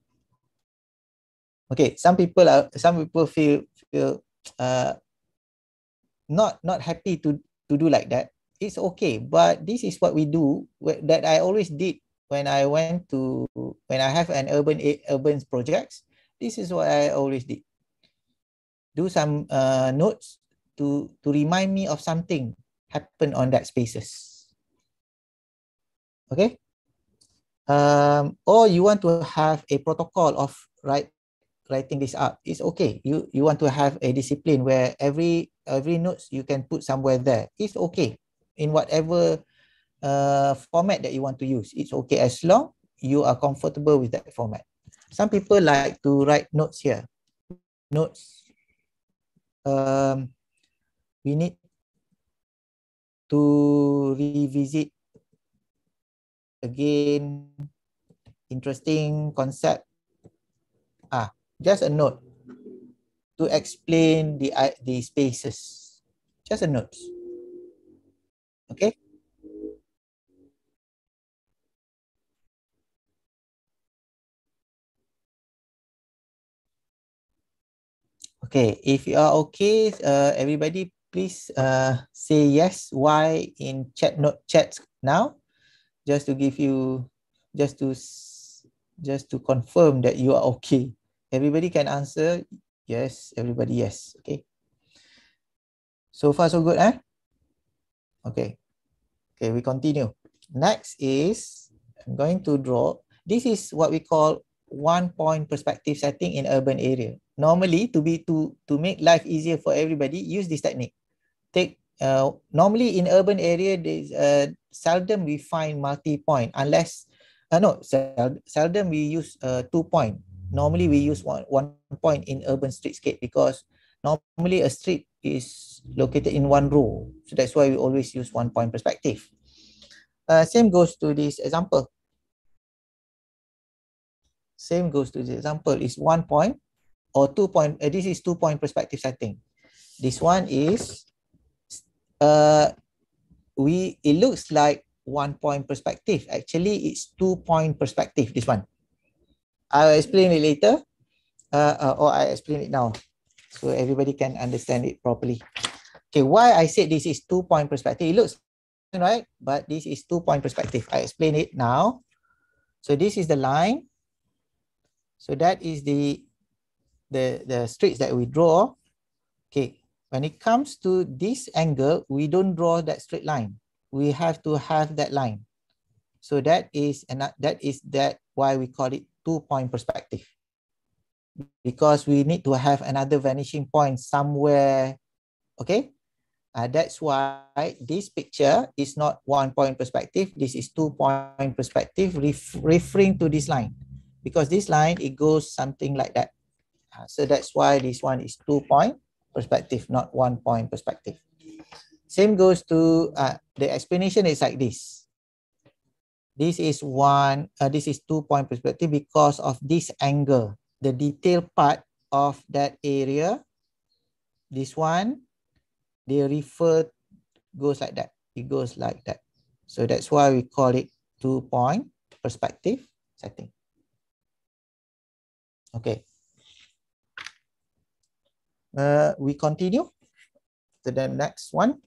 Okay, some people are some people feel feel uh, not not happy to to do like that. It's okay, but this is what we do that I always did when I went to when I have an urban urban projects. This is what I always did. Do some uh, notes to to remind me of something happened on that spaces. Okay um, or you want to have a protocol of write, writing this up, it's okay. You you want to have a discipline where every every notes you can put somewhere there. It's okay in whatever uh, format that you want to use. It's okay as long you are comfortable with that format. Some people like to write notes here. Notes. Um, we need to revisit again interesting concept just a note to explain the the spaces. Just a note. Okay? Okay if you are okay uh, everybody please uh, say yes. Why in chat note chat now? Just to give you just to just to confirm that you are okay everybody can answer yes everybody yes okay? So far so good eh? Okay. Okay we continue. Next is i'm going to draw this is what we call one point perspective setting in urban area. Normally to be to to make life easier for everybody use this technique. Take uh, normally in urban area, there's uh, seldom we find multi-point unless, uh, no, sel seldom we use uh, two point. Normally we use one, one point in urban streetscape because normally a street is located in one row. So that's why we always use one point perspective. Uh, same goes to this example. Same goes to the example is one point or two point. Uh, this is two point perspective setting. This one is uh, we it looks like one point perspective. Actually, it's two point perspective. This one. I'll explain it later, uh, uh, or I explain it now, so everybody can understand it properly. Okay, why I said this is two point perspective? It looks right, but this is two point perspective. I explain it now. So this is the line. So that is the the the streets that we draw. Okay, when it comes to this angle, we don't draw that straight line. We have to have that line. So that is and that is that why we call it two point perspective. Because we need to have another vanishing point somewhere. Okay, uh, that's why this picture is not one point perspective. This is two point perspective ref referring to this line. Because this line, it goes something like that. Uh, so that's why this one is two point perspective, not one point perspective. Same goes to uh, the explanation is like this. This is one, uh, this is two point perspective because of this angle, the detail part of that area. This one, they refer, goes like that. It goes like that. So that's why we call it two point perspective setting. Okay. Uh, we continue to the next one.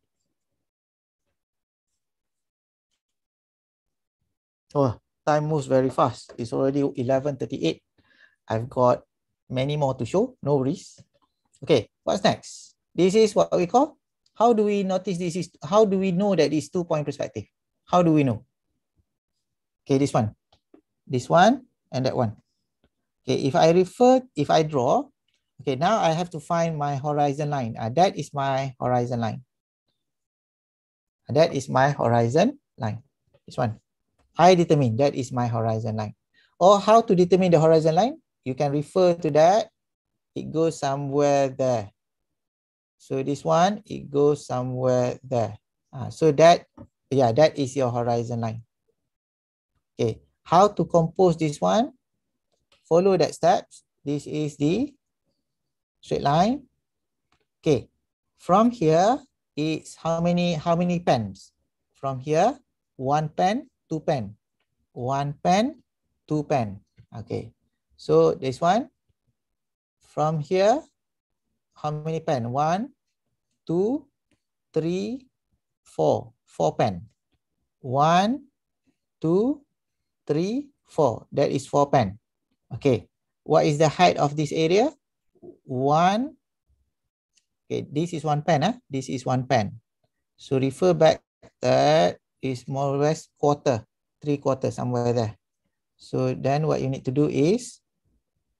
Oh, time moves very fast. It's already 11.38. I've got many more to show. No worries. Okay, what's next? This is what we call, how do we notice this is, how do we know that it's two-point perspective? How do we know? Okay, this one. This one and that one. Okay, if I refer, if I draw, okay, now I have to find my horizon line. Uh, that is my horizon line. Uh, that is my horizon line. This one. I determine that is my horizon line. Or how to determine the horizon line? You can refer to that. It goes somewhere there. So this one, it goes somewhere there. Uh, so that, yeah, that is your horizon line. Okay, how to compose this one? Follow that steps. This is the straight line. Okay, from here, it's how many, how many pens? From here, one pen, two pen. One pen, two pen. Okay. So this one, from here, how many pen? One, two, three, four. Four pen. One, two, three, four. That is four pen. Okay. What is the height of this area? One. Okay, this is one pen. Huh? This is one pen. So refer back that is more or less quarter, three quarters somewhere there. So then what you need to do is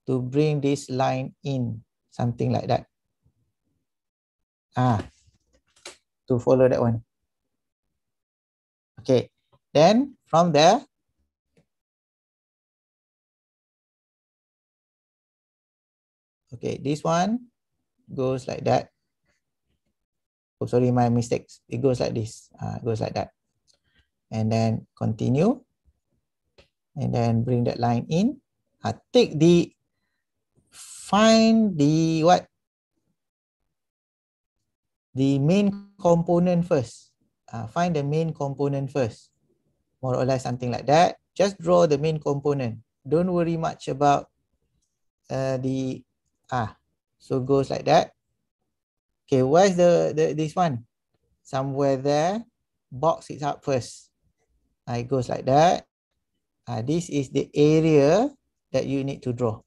to bring this line in, something like that. Ah, to follow that one. Okay, then from there, okay, this one goes like that. Oh, sorry, my mistakes. It goes like this. Uh, goes like that and then continue. And then bring that line in. Uh, take the find the what? The main component first. Uh, find the main component first. More or less something like that. Just draw the main component. Don't worry much about uh, the ah so goes like that. Okay where's the, the this one? Somewhere there. Box it up first Uh, it goes like that. Uh, this is the area that you need to draw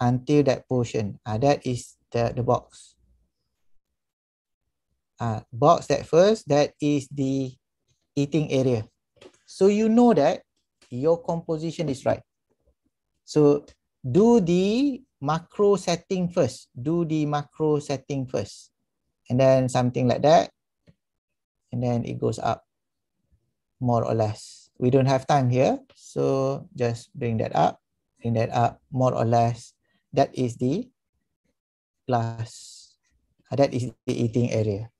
until that portion. Uh, that is the, the box. Uh, box that first, that is the eating area. So you know that your composition is right. So do the macro setting first. Do the macro setting first. And then something like that. And then it goes up more or less. We don't have time here, so just bring that up. bring that up more or less. That is the class. Uh, that is the eating area.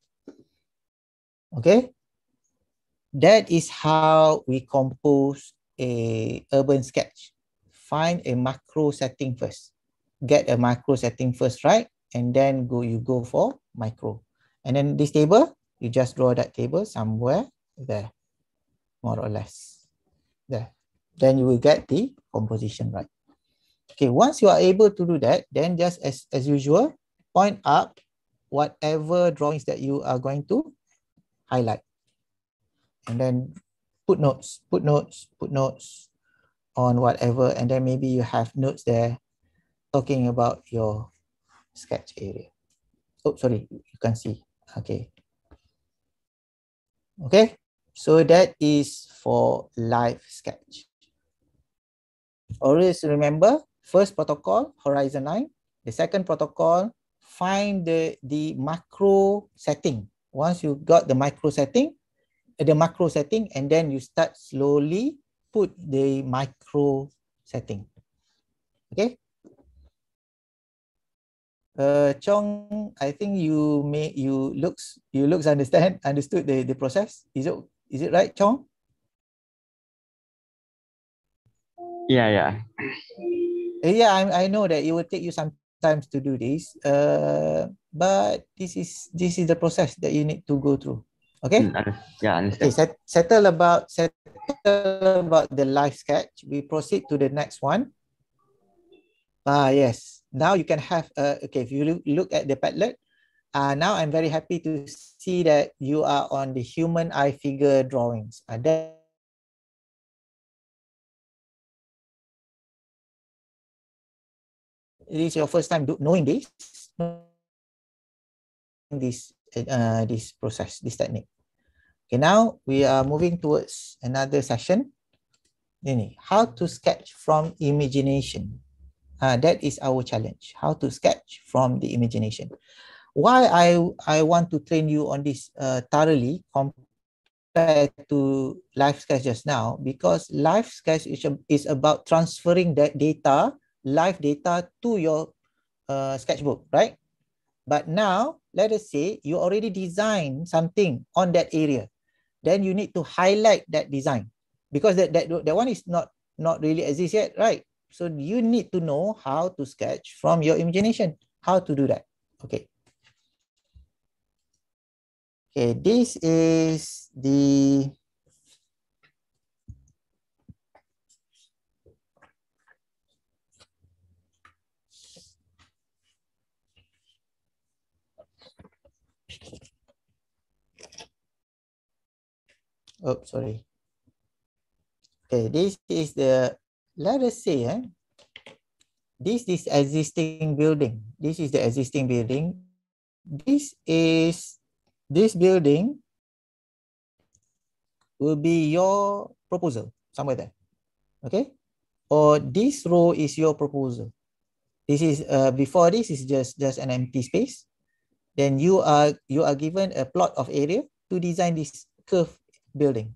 Okay. That is how we compose a urban sketch. Find a macro setting first. Get a macro setting first, right? And then go you go for micro. And then this table, you just draw that table somewhere there, more or less. There. Then you will get the composition right. Okay, once you are able to do that, then just as, as usual, point up whatever drawings that you are going to highlight. And then put notes, put notes, put notes on whatever. And then maybe you have notes there talking about your sketch area. Oh, sorry, you can see. Okay. Okay, so that is for live sketch. Always remember, first protocol, horizon line. The second protocol, find the, the macro setting. Once you got the micro setting, uh, the macro setting, and then you start slowly put the micro setting. Okay. Uh, Chong, I think you may you looks you looks understand (laughs) understood the the process. Is it is it right, Chong? Yeah, yeah. Uh, yeah, I I know that it will take you some times to do this. Uh, but this is this is the process that you need to go through. Okay. Mm, yeah, Okay, understand. set, settle about settle about the live sketch. We proceed to the next one. Ah, yes. Now you can have uh, okay. If you look, look at the Padlet, uh, now I'm very happy to see that you are on the human eye figure drawings. Uh, that it is your first time knowing this, this uh, this process, this technique. Okay, now we are moving towards another session. How to sketch from imagination. Uh, that is our challenge. How to sketch from the imagination. Why I I want to train you on this uh, thoroughly compared to live sketch just now because live sketch is, is about transferring that data, live data to your uh, sketchbook, right? But now, let us say you already designed something on that area. Then you need to highlight that design because that, that, that one is not, not really exist yet, right? So you need to know how to sketch from your imagination, how to do that. Okay. Okay, this is the Oh, sorry. Okay, this is the, let us say, eh, this is existing building. This is the existing building. This is, this building will be your proposal somewhere there. Okay? Or this row is your proposal. This is, uh, before this is just, just an empty space. Then you are, you are given a plot of area to design this curve building.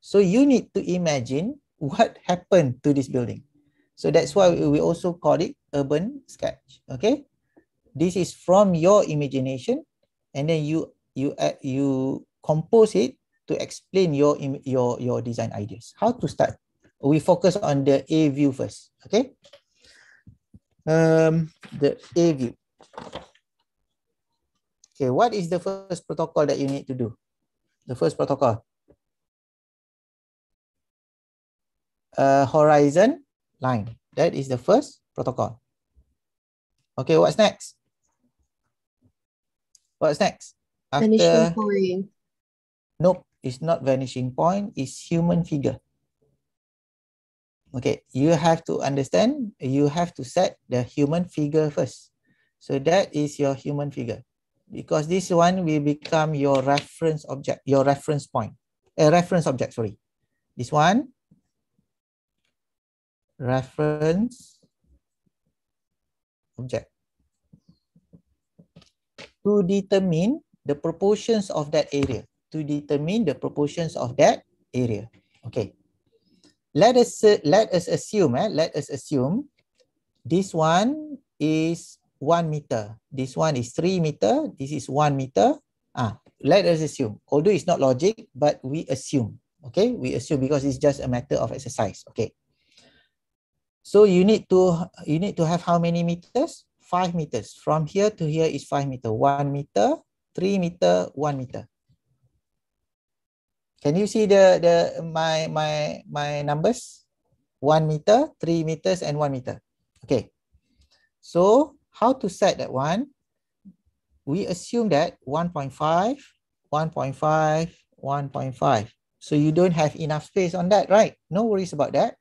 So you need to imagine what happened to this building. So that's why we we also call it urban sketch. Okay, this is from your imagination, and then you you add, you compose it to explain your your your design ideas. How to start? We focus on the A view first. Okay. Um, the A view. Okay, what is the first protocol that you need to do? The first protocol. uh, horizon line. That is the first protocol. Okay, what's next? What's next? Vanishing point. nope, it's not vanishing point, it's human figure. Okay, you have to understand, you have to set the human figure first. So that is your human figure. Because this one will become your reference object, your reference point, a reference object, sorry. This one, reference object to determine the proportions of that area to determine the proportions of that area. Okay. Let us uh, let us assume eh, let us assume this one is one meter. This one is three meter. This is one meter. Ah let us assume. Although it's not logic but we assume. Okay? We assume because it's just a matter of exercise. Okay. So you need to you need to have how many meters? Five meters. From here to here is five meter. One meter three meter one meter can you see the the my my my numbers one meter three meters and one meter okay so how to set that one? We assume that 1.5, 1.5, 1.5. So you don't have enough space on that, right? No worries about that.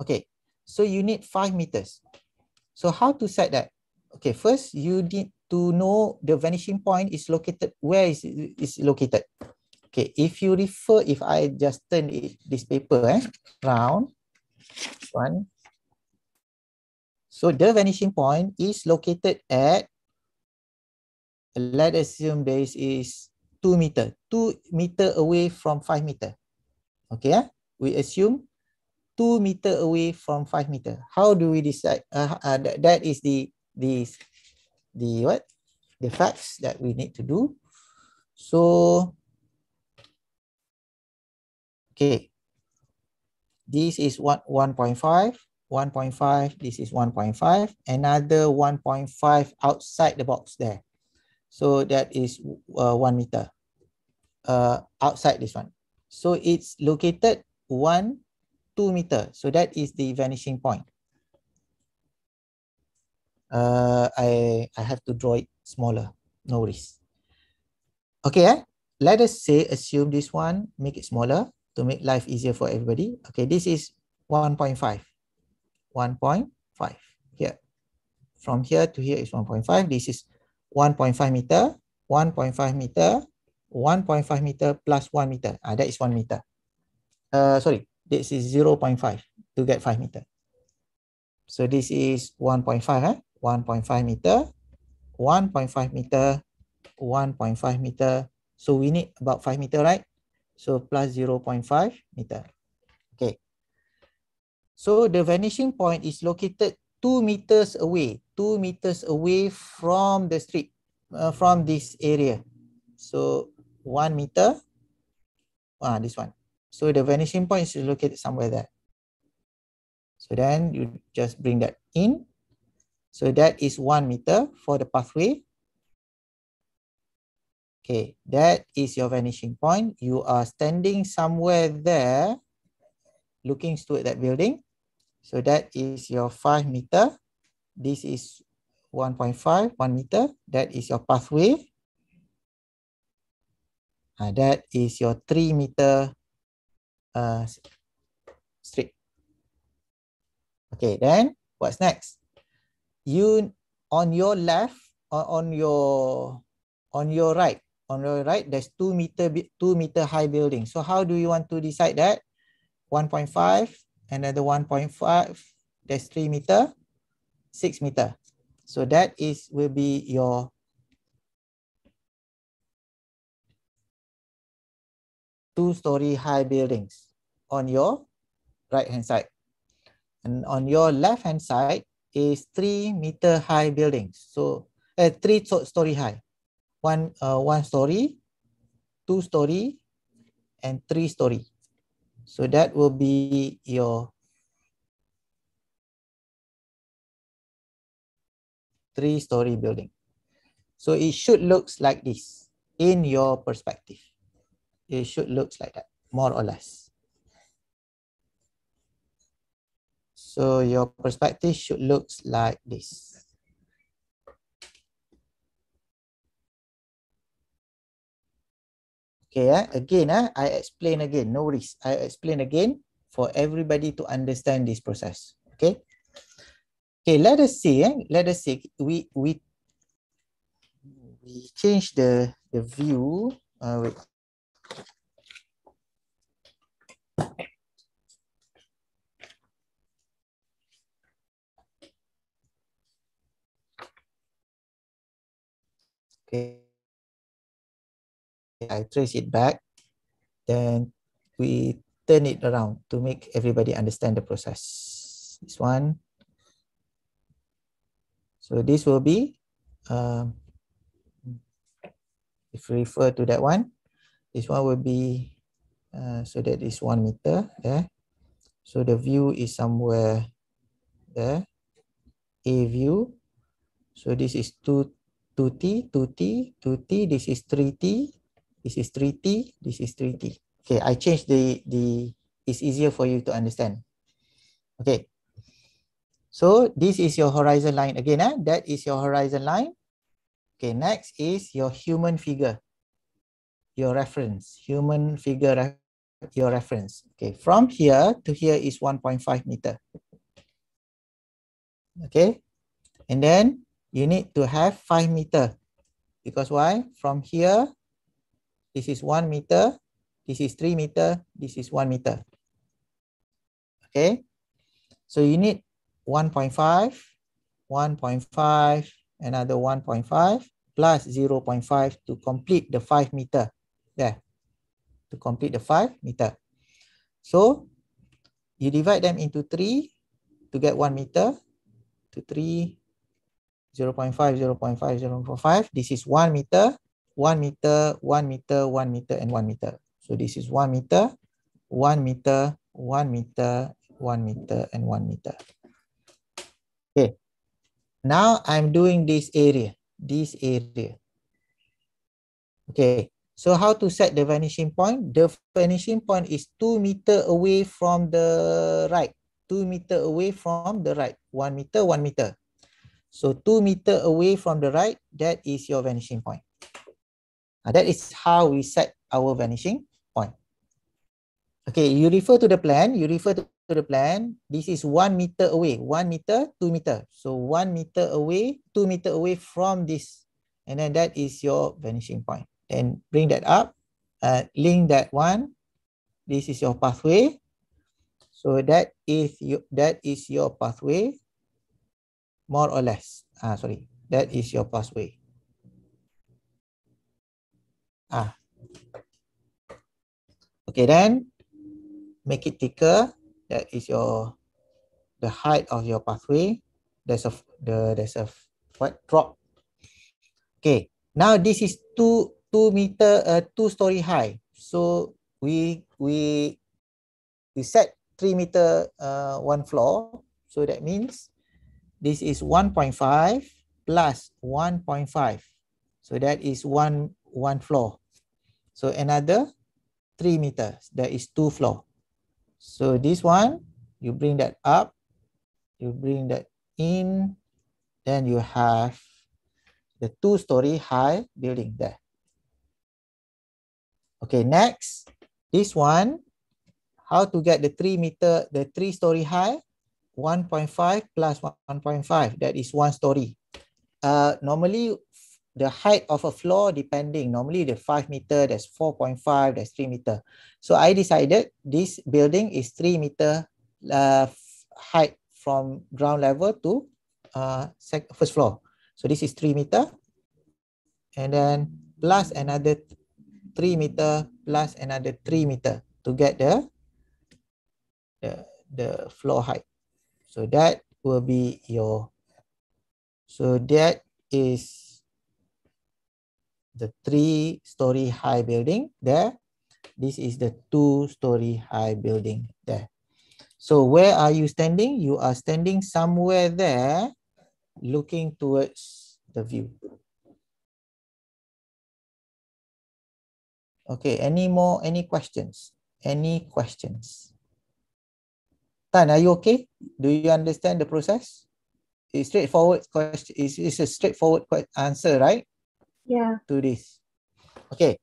Okay, so you need 5 meters. So how to set that? Okay, first you need to know the vanishing point is located, where is it is located? Okay, if you refer, if I just turn it, this paper eh, round, one, so the vanishing point is located at, let us assume this is 2 meter, 2 meter away from 5 meter. Okay, eh? we assume 2 meter away from 5 meter. How do we decide? Uh, uh, that, that is the, the, the what? The facts that we need to do. So, okay. This is what 1.5 1.5, this is 1.5, another 1.5 outside the box there. So that is uh, one meter uh, outside this one. So it's located one, two meter. So that is the vanishing point. Uh, I, I have to draw it smaller, no worries. Okay, eh? let us say, assume this one, make it smaller to make life easier for everybody. Okay, this is 1.5. 1.5 here. From here to here is 1.5. This is 1.5 meter, 1.5 meter, 1.5 meter plus 1 meter. Ah, that is 1 meter. Uh, sorry, this is 0.5 to get 5 meter. So this is 1.5, eh? 1.5 meter, 1.5 meter, 1.5 meter. So we need about 5 meter, right? So plus 0.5 meter. Okay. So the vanishing point is located two meters away, two meters away from the street, uh, from this area. So one meter, ah, this one. So the vanishing point is located somewhere there. So then you just bring that in. So that is one meter for the pathway. Okay, that is your vanishing point. You are standing somewhere there, looking toward that building. So that is your 5 meter. This is 1.5, 1 meter. That is your pathway. Uh, that is your 3 meter uh, straight. Okay, then what's next? You on your left on your on your right, on your right, there's two meter two meter high building. So how do you want to decide that? 1.5, and another 1.5, that's 3 meter, 6 meter. So that is will be your two-story high buildings on your right-hand side. And on your left-hand side is 3 meter high buildings. So uh, 3 story high. One, uh, one story, two story, and three story. So that will be your three-story building. So it should looks like this in your perspective. It should looks like that, more or less. So your perspective should looks like this. Okay, eh? again, eh? I explain again, no worries. I explain again for everybody to understand this process. Okay. Okay, let us see. Eh? Let us see. We we we change the the view. Uh, wait. Okay. I trace it back. Then we turn it around to make everybody understand the process. This one. So this will be, um, if you refer to that one, this one will be, uh, so that is one meter there. So the view is somewhere there, A view. So this is 2, 2T, 2T, 2T, this is 3T, this is 3T, this is 3T. Okay, I changed the, the, it's easier for you to understand. Okay. So this is your horizon line again. Eh? That is your horizon line. Okay, next is your human figure. Your reference, human figure, re your reference. Okay, from here to here is 1.5 meter. Okay, and then you need to have 5 meter. Because why? From here, this is 1 meter, this is 3 meter, this is 1 meter. Okay, so you need 1.5, 1.5, another 1.5 plus 0.5 to complete the 5 meter. There, to complete the 5 meter. So you divide them into 3 to get 1 meter to 3, 0 0.5, 0 0.5, 0 0.5. This is 1 meter, 1 meter, 1 meter, 1 meter, and 1 meter. So this is 1 meter, 1 meter, 1 meter, 1 meter, and 1 meter. Okay. Now I'm doing this area, this area. Okay. So how to set the vanishing point? The vanishing point is 2 meter away from the right. 2 meter away from the right. 1 meter, 1 meter. So 2 meter away from the right, that is your vanishing point. Now, that is how we set our vanishing point. Okay, you refer to the plan, you refer to the plan. This is one meter away, one meter, two meter. So one meter away, two meter away from this. And then that is your vanishing point. Then bring that up, uh, link that one. This is your pathway. So that is your, that is your pathway, more or less. Ah, sorry, that is your pathway. Ah. Okay, then make it thicker. That is your the height of your pathway. There's a the there's a what drop. Okay, now this is two two meter uh, two story high. So we we we set three meter uh, one floor. So that means this is 1.5 plus 1.5. So that is one one floor. So another three meters. That is two floor. So this one, you bring that up, you bring that in, then you have the two-story high building there. Okay, next, this one, how to get the three meter, the three-story high, 1.5 plus 1.5, that is one story. Uh, normally, the height of a floor depending. Normally the 5 meter there's 4.5 there's 3 meter. So i decided this building is 3 meter uh, height from ground level to uh, first floor. So this is 3 meter. And then plus another 3 meter plus another 3 meter to get the the, the floor height so that will be your so that is the three story high building there. This is the two story high building there. So where are you standing? You are standing somewhere there looking towards the view. Okay, any more, any questions? Any questions? Tan, are you okay? Do you understand the process? It's straightforward question. It's, it's a straightforward answer, right? Yeah. to this. Okay.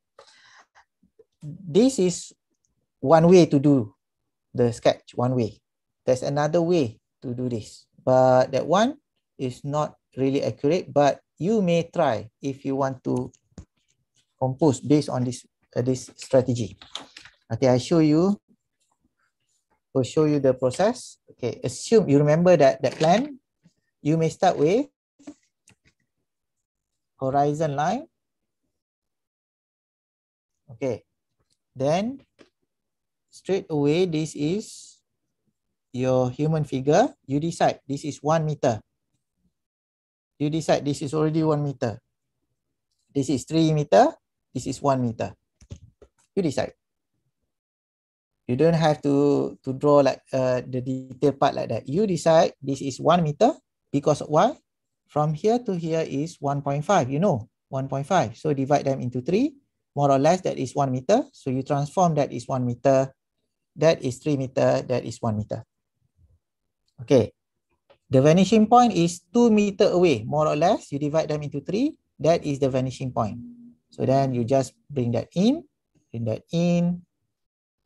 This is one way to do the sketch, one way. There's another way to do this, but that one is not really accurate, but you may try if you want to compose based on this, uh, this strategy. Okay, I show you, will show you the process. Okay, assume you remember that, that plan. You may start with horizon line. Okay. Then straight away, this is your human figure. You decide this is one meter. You decide this is already one meter. This is three meter. This is one meter. You decide. You don't have to, to draw like uh, the detail part like that. You decide this is one meter because why? From here to here is 1.5, you know, 1.5. So divide them into three, more or less that is one meter. So you transform that is one meter, that is three meter, that is one meter. Okay, the vanishing point is two meter away, more or less. You divide them into three, that is the vanishing point. So then you just bring that in, bring that in,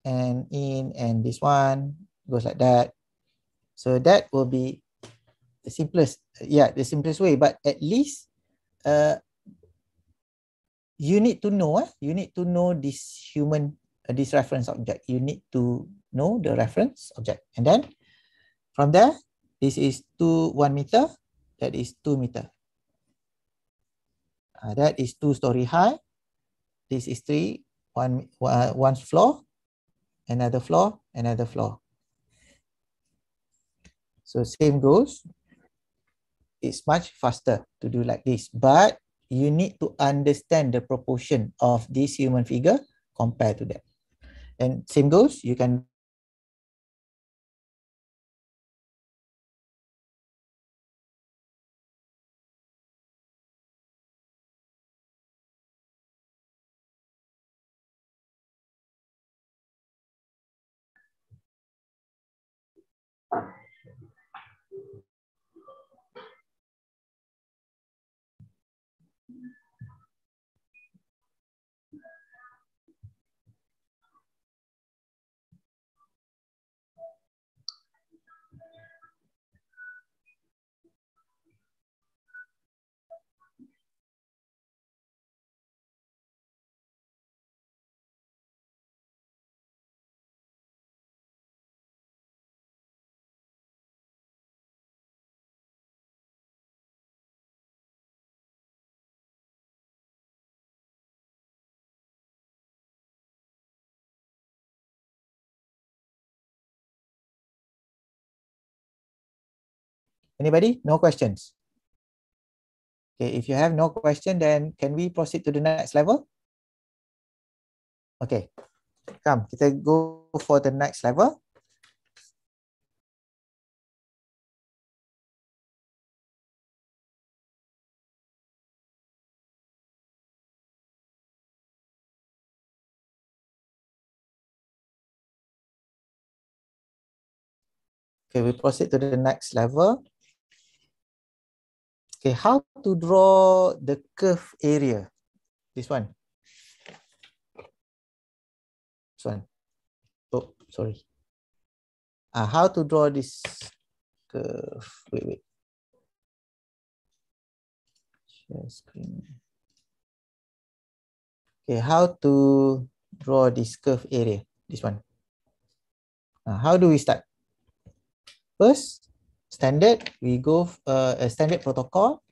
and in, and this one goes like that. So that will be the simplest, yeah, the simplest way. But at least, uh, you need to know, uh, you need to know this human, uh, this reference object. You need to know the reference object. And then from there, this is two, one meter, that is two meter. Uh, that is two story high. This is three, one, uh, one floor, another floor, another floor. So same goes. It's much faster to do like this, but you need to understand the proportion of this human figure compared to that. And same goes, you can Anybody? No questions? Okay, if you have no question, then can we proceed to the next level? Okay, come, kita go for the next level. Okay, we proceed to the next level. Okay, how to draw the curve area? This one. This one. Oh, sorry. Uh, how to draw this curve? Wait, wait. Share screen. Okay, how to draw this curve area? This one. Uh, how do we start? First, standard, we go uh, a standard protocol.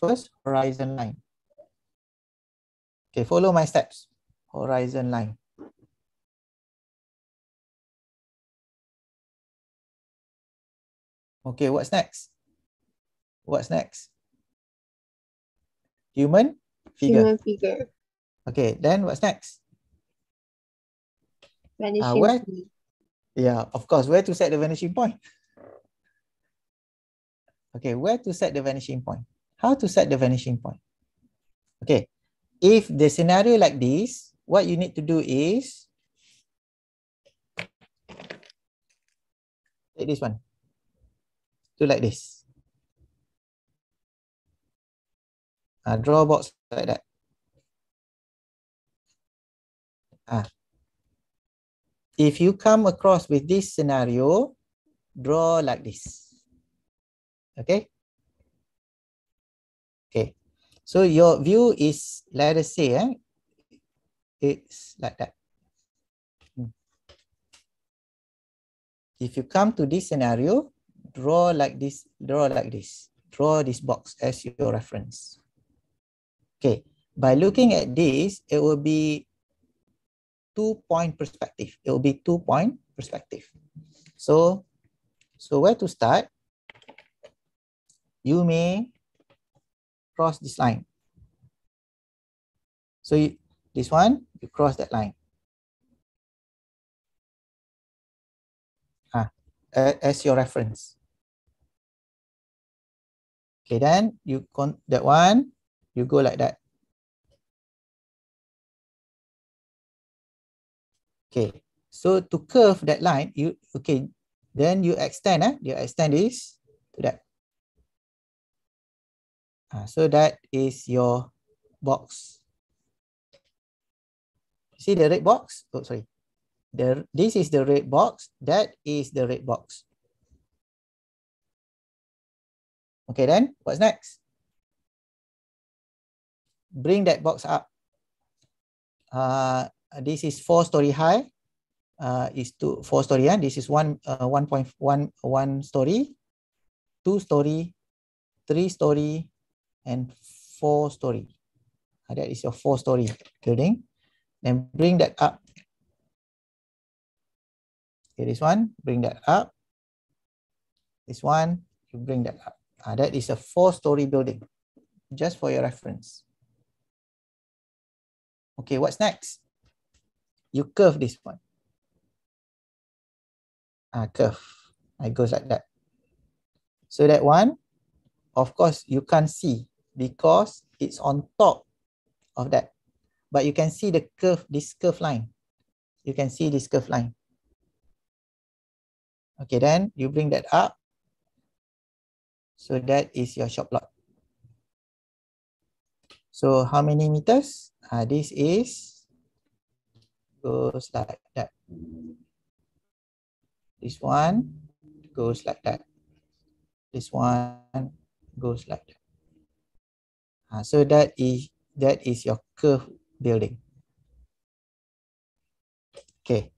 First, horizon line. Okay, follow my steps. Horizon line. Okay, what's next? What's next? Human figure. Human figure. Okay, then what's next? Vanishing where- point. Yeah, of course, where to set the vanishing point? Okay, where to set the vanishing point? How to set the vanishing point? Okay, if the scenario like this, what you need to do is take this one. Do like this. Uh, draw a box like that. Ah, if you come across with this scenario, draw like this. Okay? Okay. So your view is, let us say, eh, it's like that. Hmm. If you come to this scenario, draw like this, draw like this. Draw this box as your reference. Okay. By looking at this, it will be two point perspective. It will be two point perspective. So, so where to start? You may cross this line. So you, this one, you cross that line. Ah, as your reference. Okay, then you con that one, you go like that. Okay, so to curve that line, you okay, then you extend, eh? you extend this to that. Uh, so that is your box. See the red box? Oh, sorry. The, this is the red box. That is the red box. Okay, then what's next? Bring that box up. Uh, this is four story high. Uh, is two four story. Yeah? This is one uh, one point one one story, two story, three story, and four story. Uh, that is your four story building. Then bring that up. Okay, this one, bring that up. This one, you bring that up. Uh, that is a four story building, just for your reference. Okay, what's next? You curve this one. Uh, curve. It goes like that. So that one, of course, you can't see because it's on top of that. But you can see the curve, this curve line. You can see this curve line. Okay, then you bring that up. So that is your shop lot. So how many meters? Uh, this is goes like that. This one goes like that. This one goes like that. Uh, so that is that is your curve building. Okay.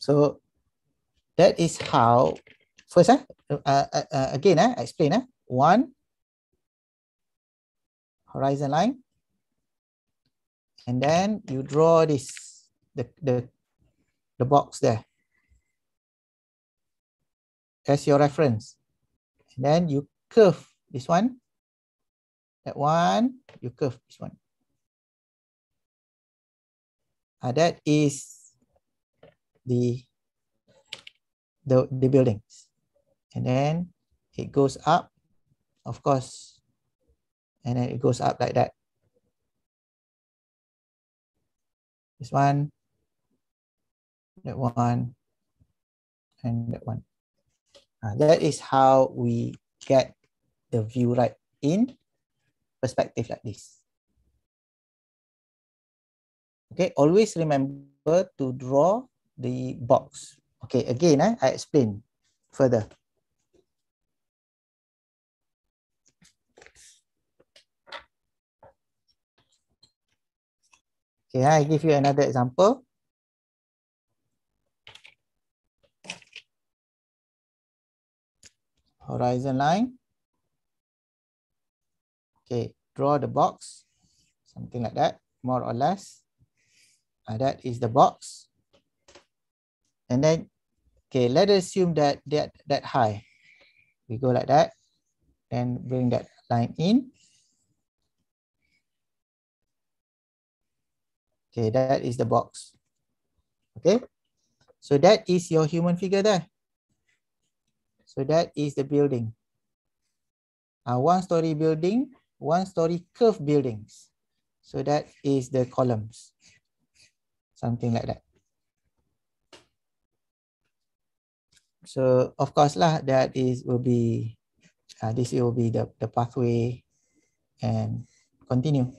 So that is how first eh, uh, uh, uh, again I explain eh, one horizon line and then you draw this the the the box there. As your reference. And then you curve this one. That one you curve this one. Uh, that is the the the buildings. And then it goes up of course. And then it goes up like that this one that one and that one. Uh, that is how we get the view right in perspective like this. Okay always remember to draw the box. Okay again eh, i explain further Okay, I give you another example. Horizon line. Okay, draw the box, something like that, more or less. Uh, that is the box. And then, okay, let us assume that that that high. We go like that, and bring that line in. Okay, that is the box. Okay, so that is your human figure there. So that is the building. A uh, one story building, one story curve buildings. So that is the columns. Something like that. So of course lah, that is will be, uh, this will be the, the pathway and continue.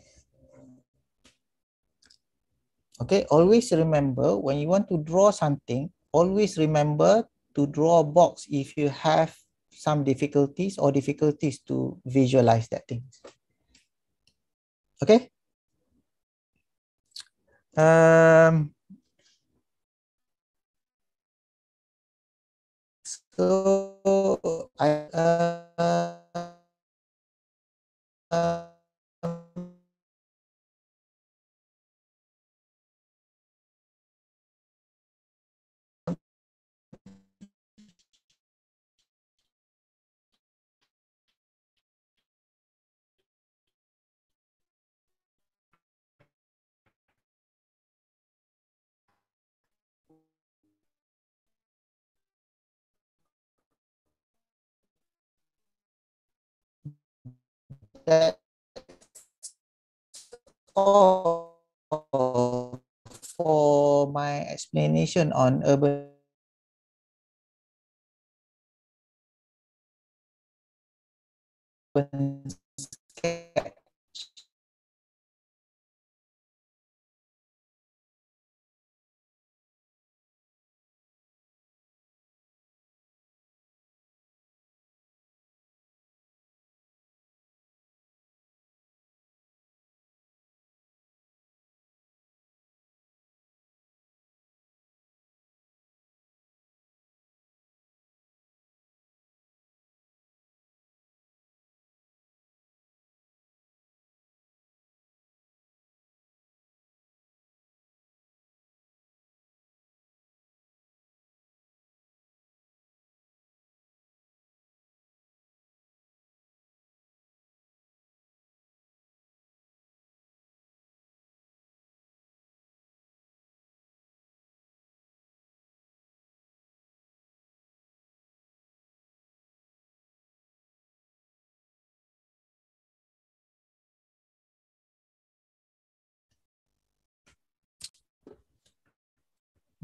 Okay, always remember when you want to draw something, always remember to draw a box if you have some difficulties or difficulties to visualize that thing. Okay. Um, so I uh, uh, That's all for my explanation on urban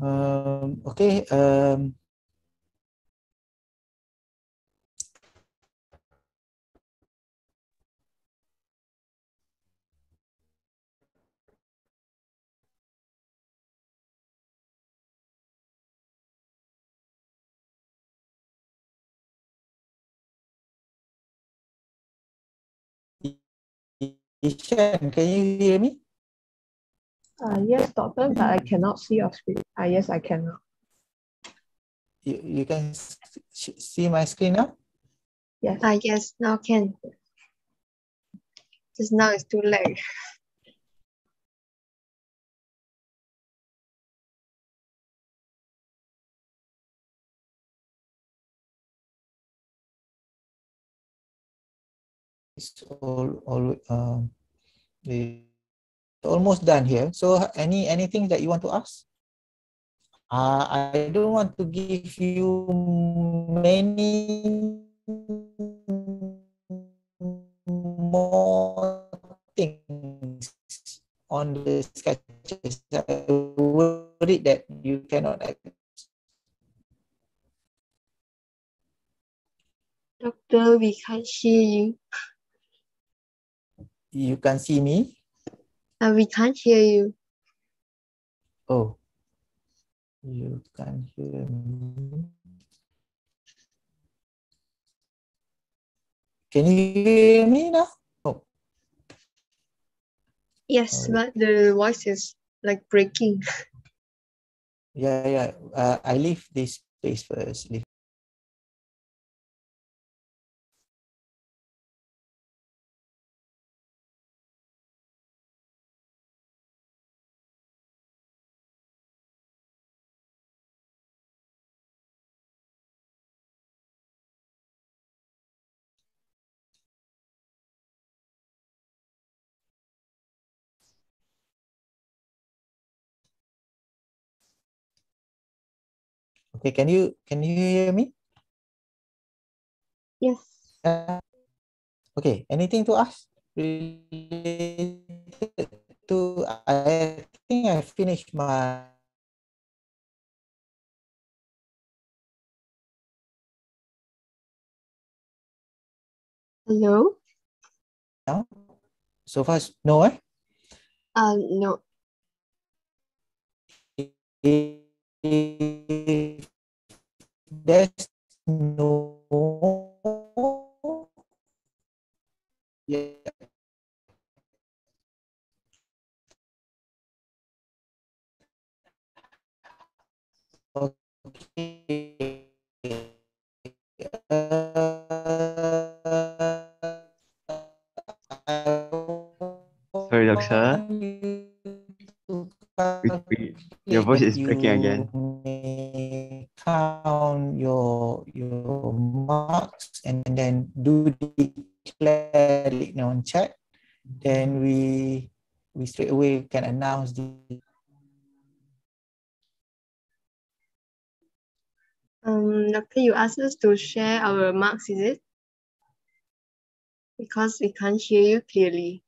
Um, okay. Um, Ishan, can you hear me? Uh, yes, doctor, but I cannot see your screen. Ah, yes, I cannot. You, you can see my screen now? Yes. Ah, yes, now can. Just now it's too late. It's all, all um, the- almost done here. So any anything that you want to ask? Uh, I don't want to give you many more things on the sketches. I worried that you cannot Doctor, we can't hear you. you can see me. Uh, we can't hear you. Oh, you can hear me. Can you hear me now? Oh, Yes, Oh. but the voice is like breaking. (laughs) yeah, yeah. Uh, I leave this space first. Leave. Okay, can you can you hear me? Yes. Uh, okay, anything to ask? Related to I think I finished my Hello? now. So far, no, eh? Uh, no. If there's no yeah. Okay. Sorry, doctor. We- we- your voice is breaking again. Count your your marks and then do declare it on chat. Then we we straight away can announce the Um, doctor, you asked us to share our marks, is it? Because we can't hear you clearly.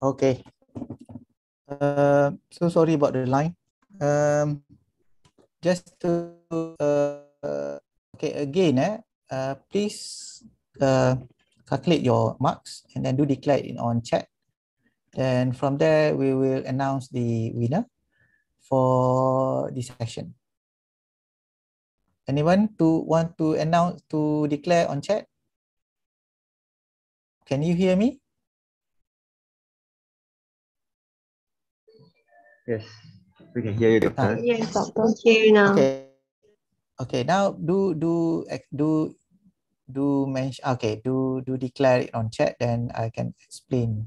Okay. Uh, so sorry about the line. Um, just to uh, okay again, eh, uh, please uh, calculate your marks and then do declare it on chat. Then from there we will announce the winner for this session. Anyone to want to announce to declare on chat? Can you hear me? Yes, we can hear you, Ah, Doctor. Yes, doctor. Hear you now. Okay. Okay, now do do do do mention okay, do do declare it on chat then I can explain.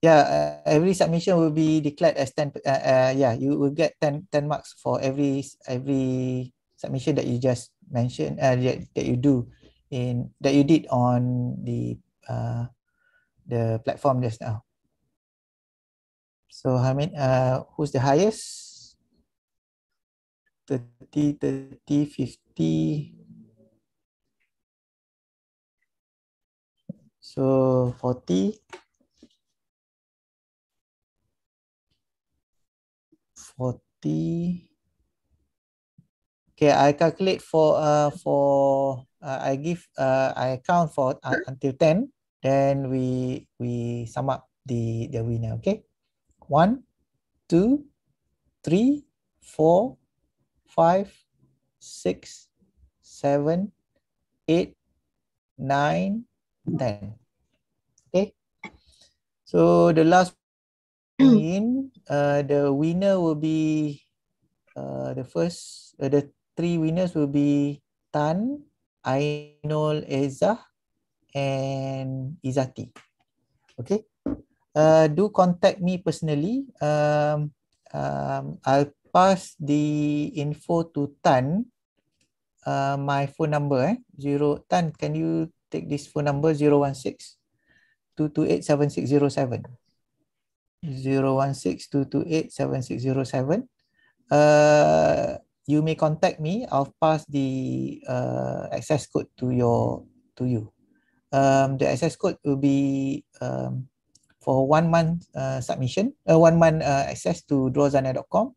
Yeah, uh, every submission will be declared as 10 uh, uh, yeah, you will get 10 10 marks for every every submission that you just mentioned uh, that, that you do in that you did on the uh the platform just now. So many uh who's the highest? 30, 30, 50. So 40. 40. Okay, I calculate for uh for uh, I give uh I count for uh, until 10 then we we sum up the the winner okay one two three four five six seven eight nine ten okay so the last in uh the winner will be uh the first uh, the three winners will be Tan Ainul Ezah and Izati. Okay. Uh, do contact me personally. Um, um, I'll pass the info to Tan. Uh, my phone number eh zero Tan. Can you take this phone number zero one six two two eight seven six zero seven zero one six two two eight seven six zero seven. Uh, you may contact me. I'll pass the uh, access code to your to you. Um, the access code will be um, for one month uh, submission, uh, one month uh, access to Drawzania.com.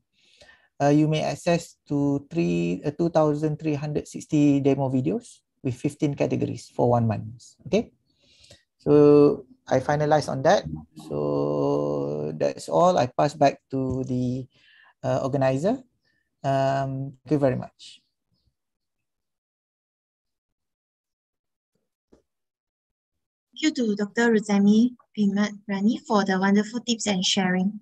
Uh, you may access to three uh, 2,360 demo videos with 15 categories for one month. Okay, so I finalized on that. So that's all. I pass back to the uh, organizer. Um, thank you very much. Thank you to Dr. Ruzami Bimat Rani for the wonderful tips and sharing.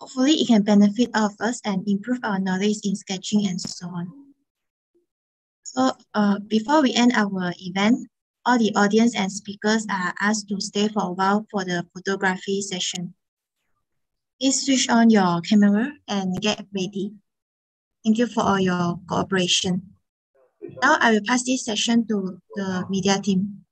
Hopefully, it can benefit all of us and improve our knowledge in sketching and so on. So, uh, before we end our event, all the audience and speakers are asked to stay for a while for the photography session. Please switch on your camera and get ready. Thank you for all your cooperation. Now I will pass this session to the media team.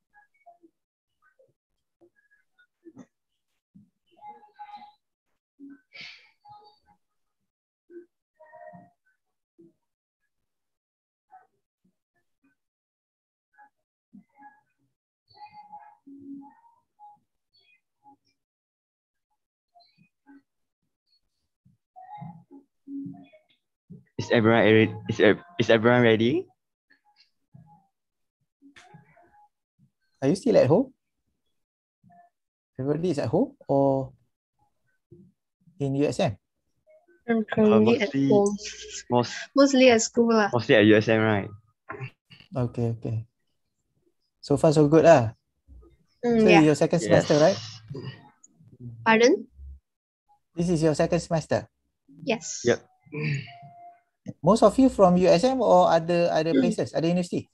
Is everyone? Is, is everyone ready? Are you still at home? Everybody is at home or in USM? I'm currently at mostly- home. Most Mostly at school lah. mostly at USM, right? Okay, okay. So far so good lah. Mm, So yeah. your second semester, right? Pardon? This is your second semester. Yes. Yep. Most of you from USM or other other places, other university?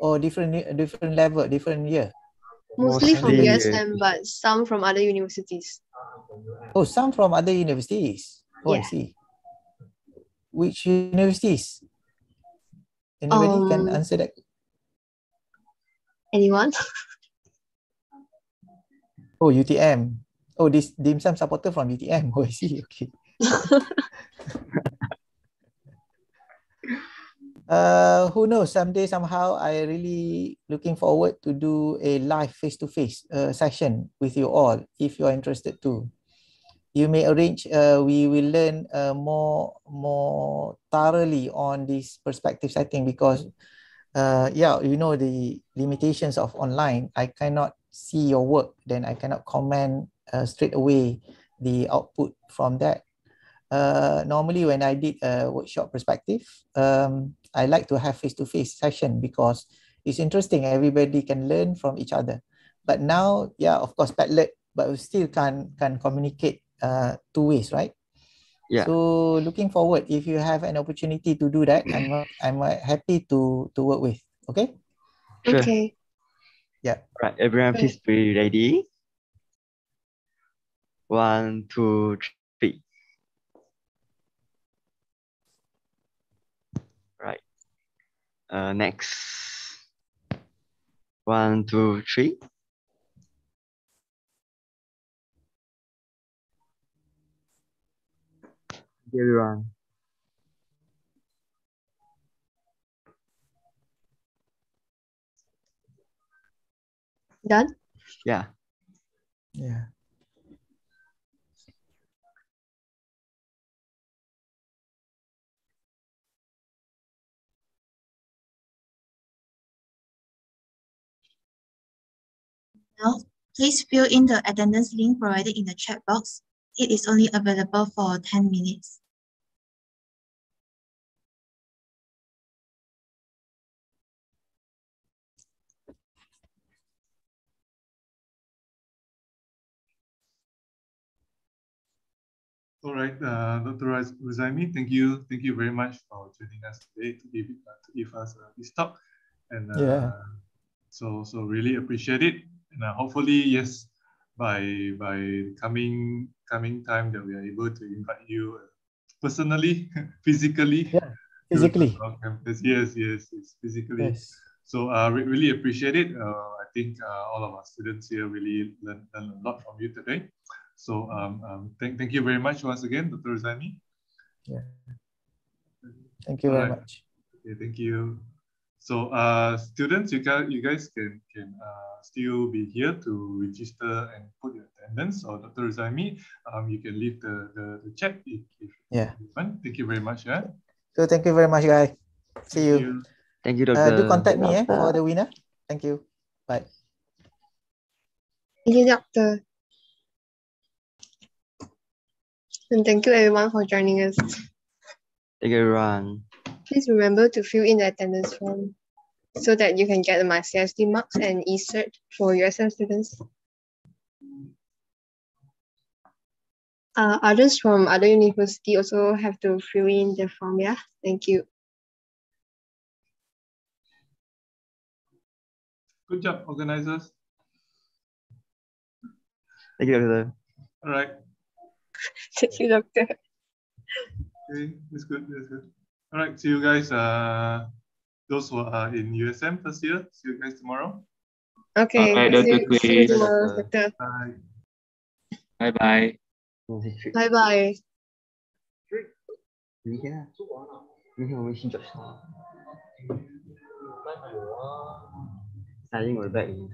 Or different different level, different year? Mostly from Mostly, USM, but some from other universities. Oh, some from other universities. Oh, I Yeah. see. Which universities? Anybody can Um, answer that? Anyone? Oh, UTM. Oh, this dim sum supporter from UTM. (laughs) Oh, I see. Okay. (laughs) Uh, who knows? Someday, somehow, I really looking forward to do a live face-to-face uh, session with you all. If you are interested too, you may arrange. Uh, we will learn uh, more more thoroughly on this perspective setting because, uh, yeah, you know the limitations of online. I cannot see your work, then I cannot comment uh, straight away the output from that. Uh, normally when I did a workshop perspective, um, I like to have face-to-face session because it's interesting. Everybody can learn from each other. But now, yeah, of course, Padlet, but we still can can communicate uh, two ways, right? Yeah. So looking forward, if you have an opportunity to do that, I'm uh, (clears throat) I'm uh, happy to to work with. Okay. Sure. Okay. Right, everyone, please be ready. One, two, three. Right. Uh, next. One, two, three. Everyone. Done? Yeah. Yeah. Now, please fill in the attendance link provided in the chat box. It is only available for 10 minutes. All right, uh, Dr. Raz- Ruzaimi, thank you, thank you very much for joining us today to give uh, to give us uh, this talk, and uh, Yeah. so so really appreciate it, and uh, hopefully yes, by by coming coming time that we are able to invite you uh, personally, (laughs) physically, Yeah, physically. campus. Yes, yes, yes, physically. Yes. So I uh, re- really appreciate it. Uh, I think uh, all of our students here really learn, learn a lot from you today. So um, um, thank, thank you very much once again, Dr. Zani. Thank you very Alright. much. Okay, thank you. So uh, students, you guys, you guys can, can uh, still be here to register and put your attendance. Or Dr. Zami, um, you can leave the, the, the chat if, if Yeah. you want. Thank you very much. Yeah. So thank you very much, guys. See Thank you. Thank you, Uh, Doctor. do contact me eh, for the winner. Thank you. Bye. Thank you, doctor. And thank you everyone for joining us. Thank you, everyone. Please remember to fill in the attendance form so that you can get the MyCSD marks and e-cert for USM students. Uh, others from other university also have to fill in the form, yeah? Thank you. Good job, organizers. Thank you, Doctor. All right. (laughs) Thank you, doctor. Okay, that's good. That's good. All right. See you guys. Uh, those who are in USM first year. See you guys tomorrow. Okay, Alright, see Dr. you, see you Chris. tomorrow, Doctor. doctor. Bye. Bye bye. Bye-bye. 明天啊，明天我们一起早上。Signing or back in.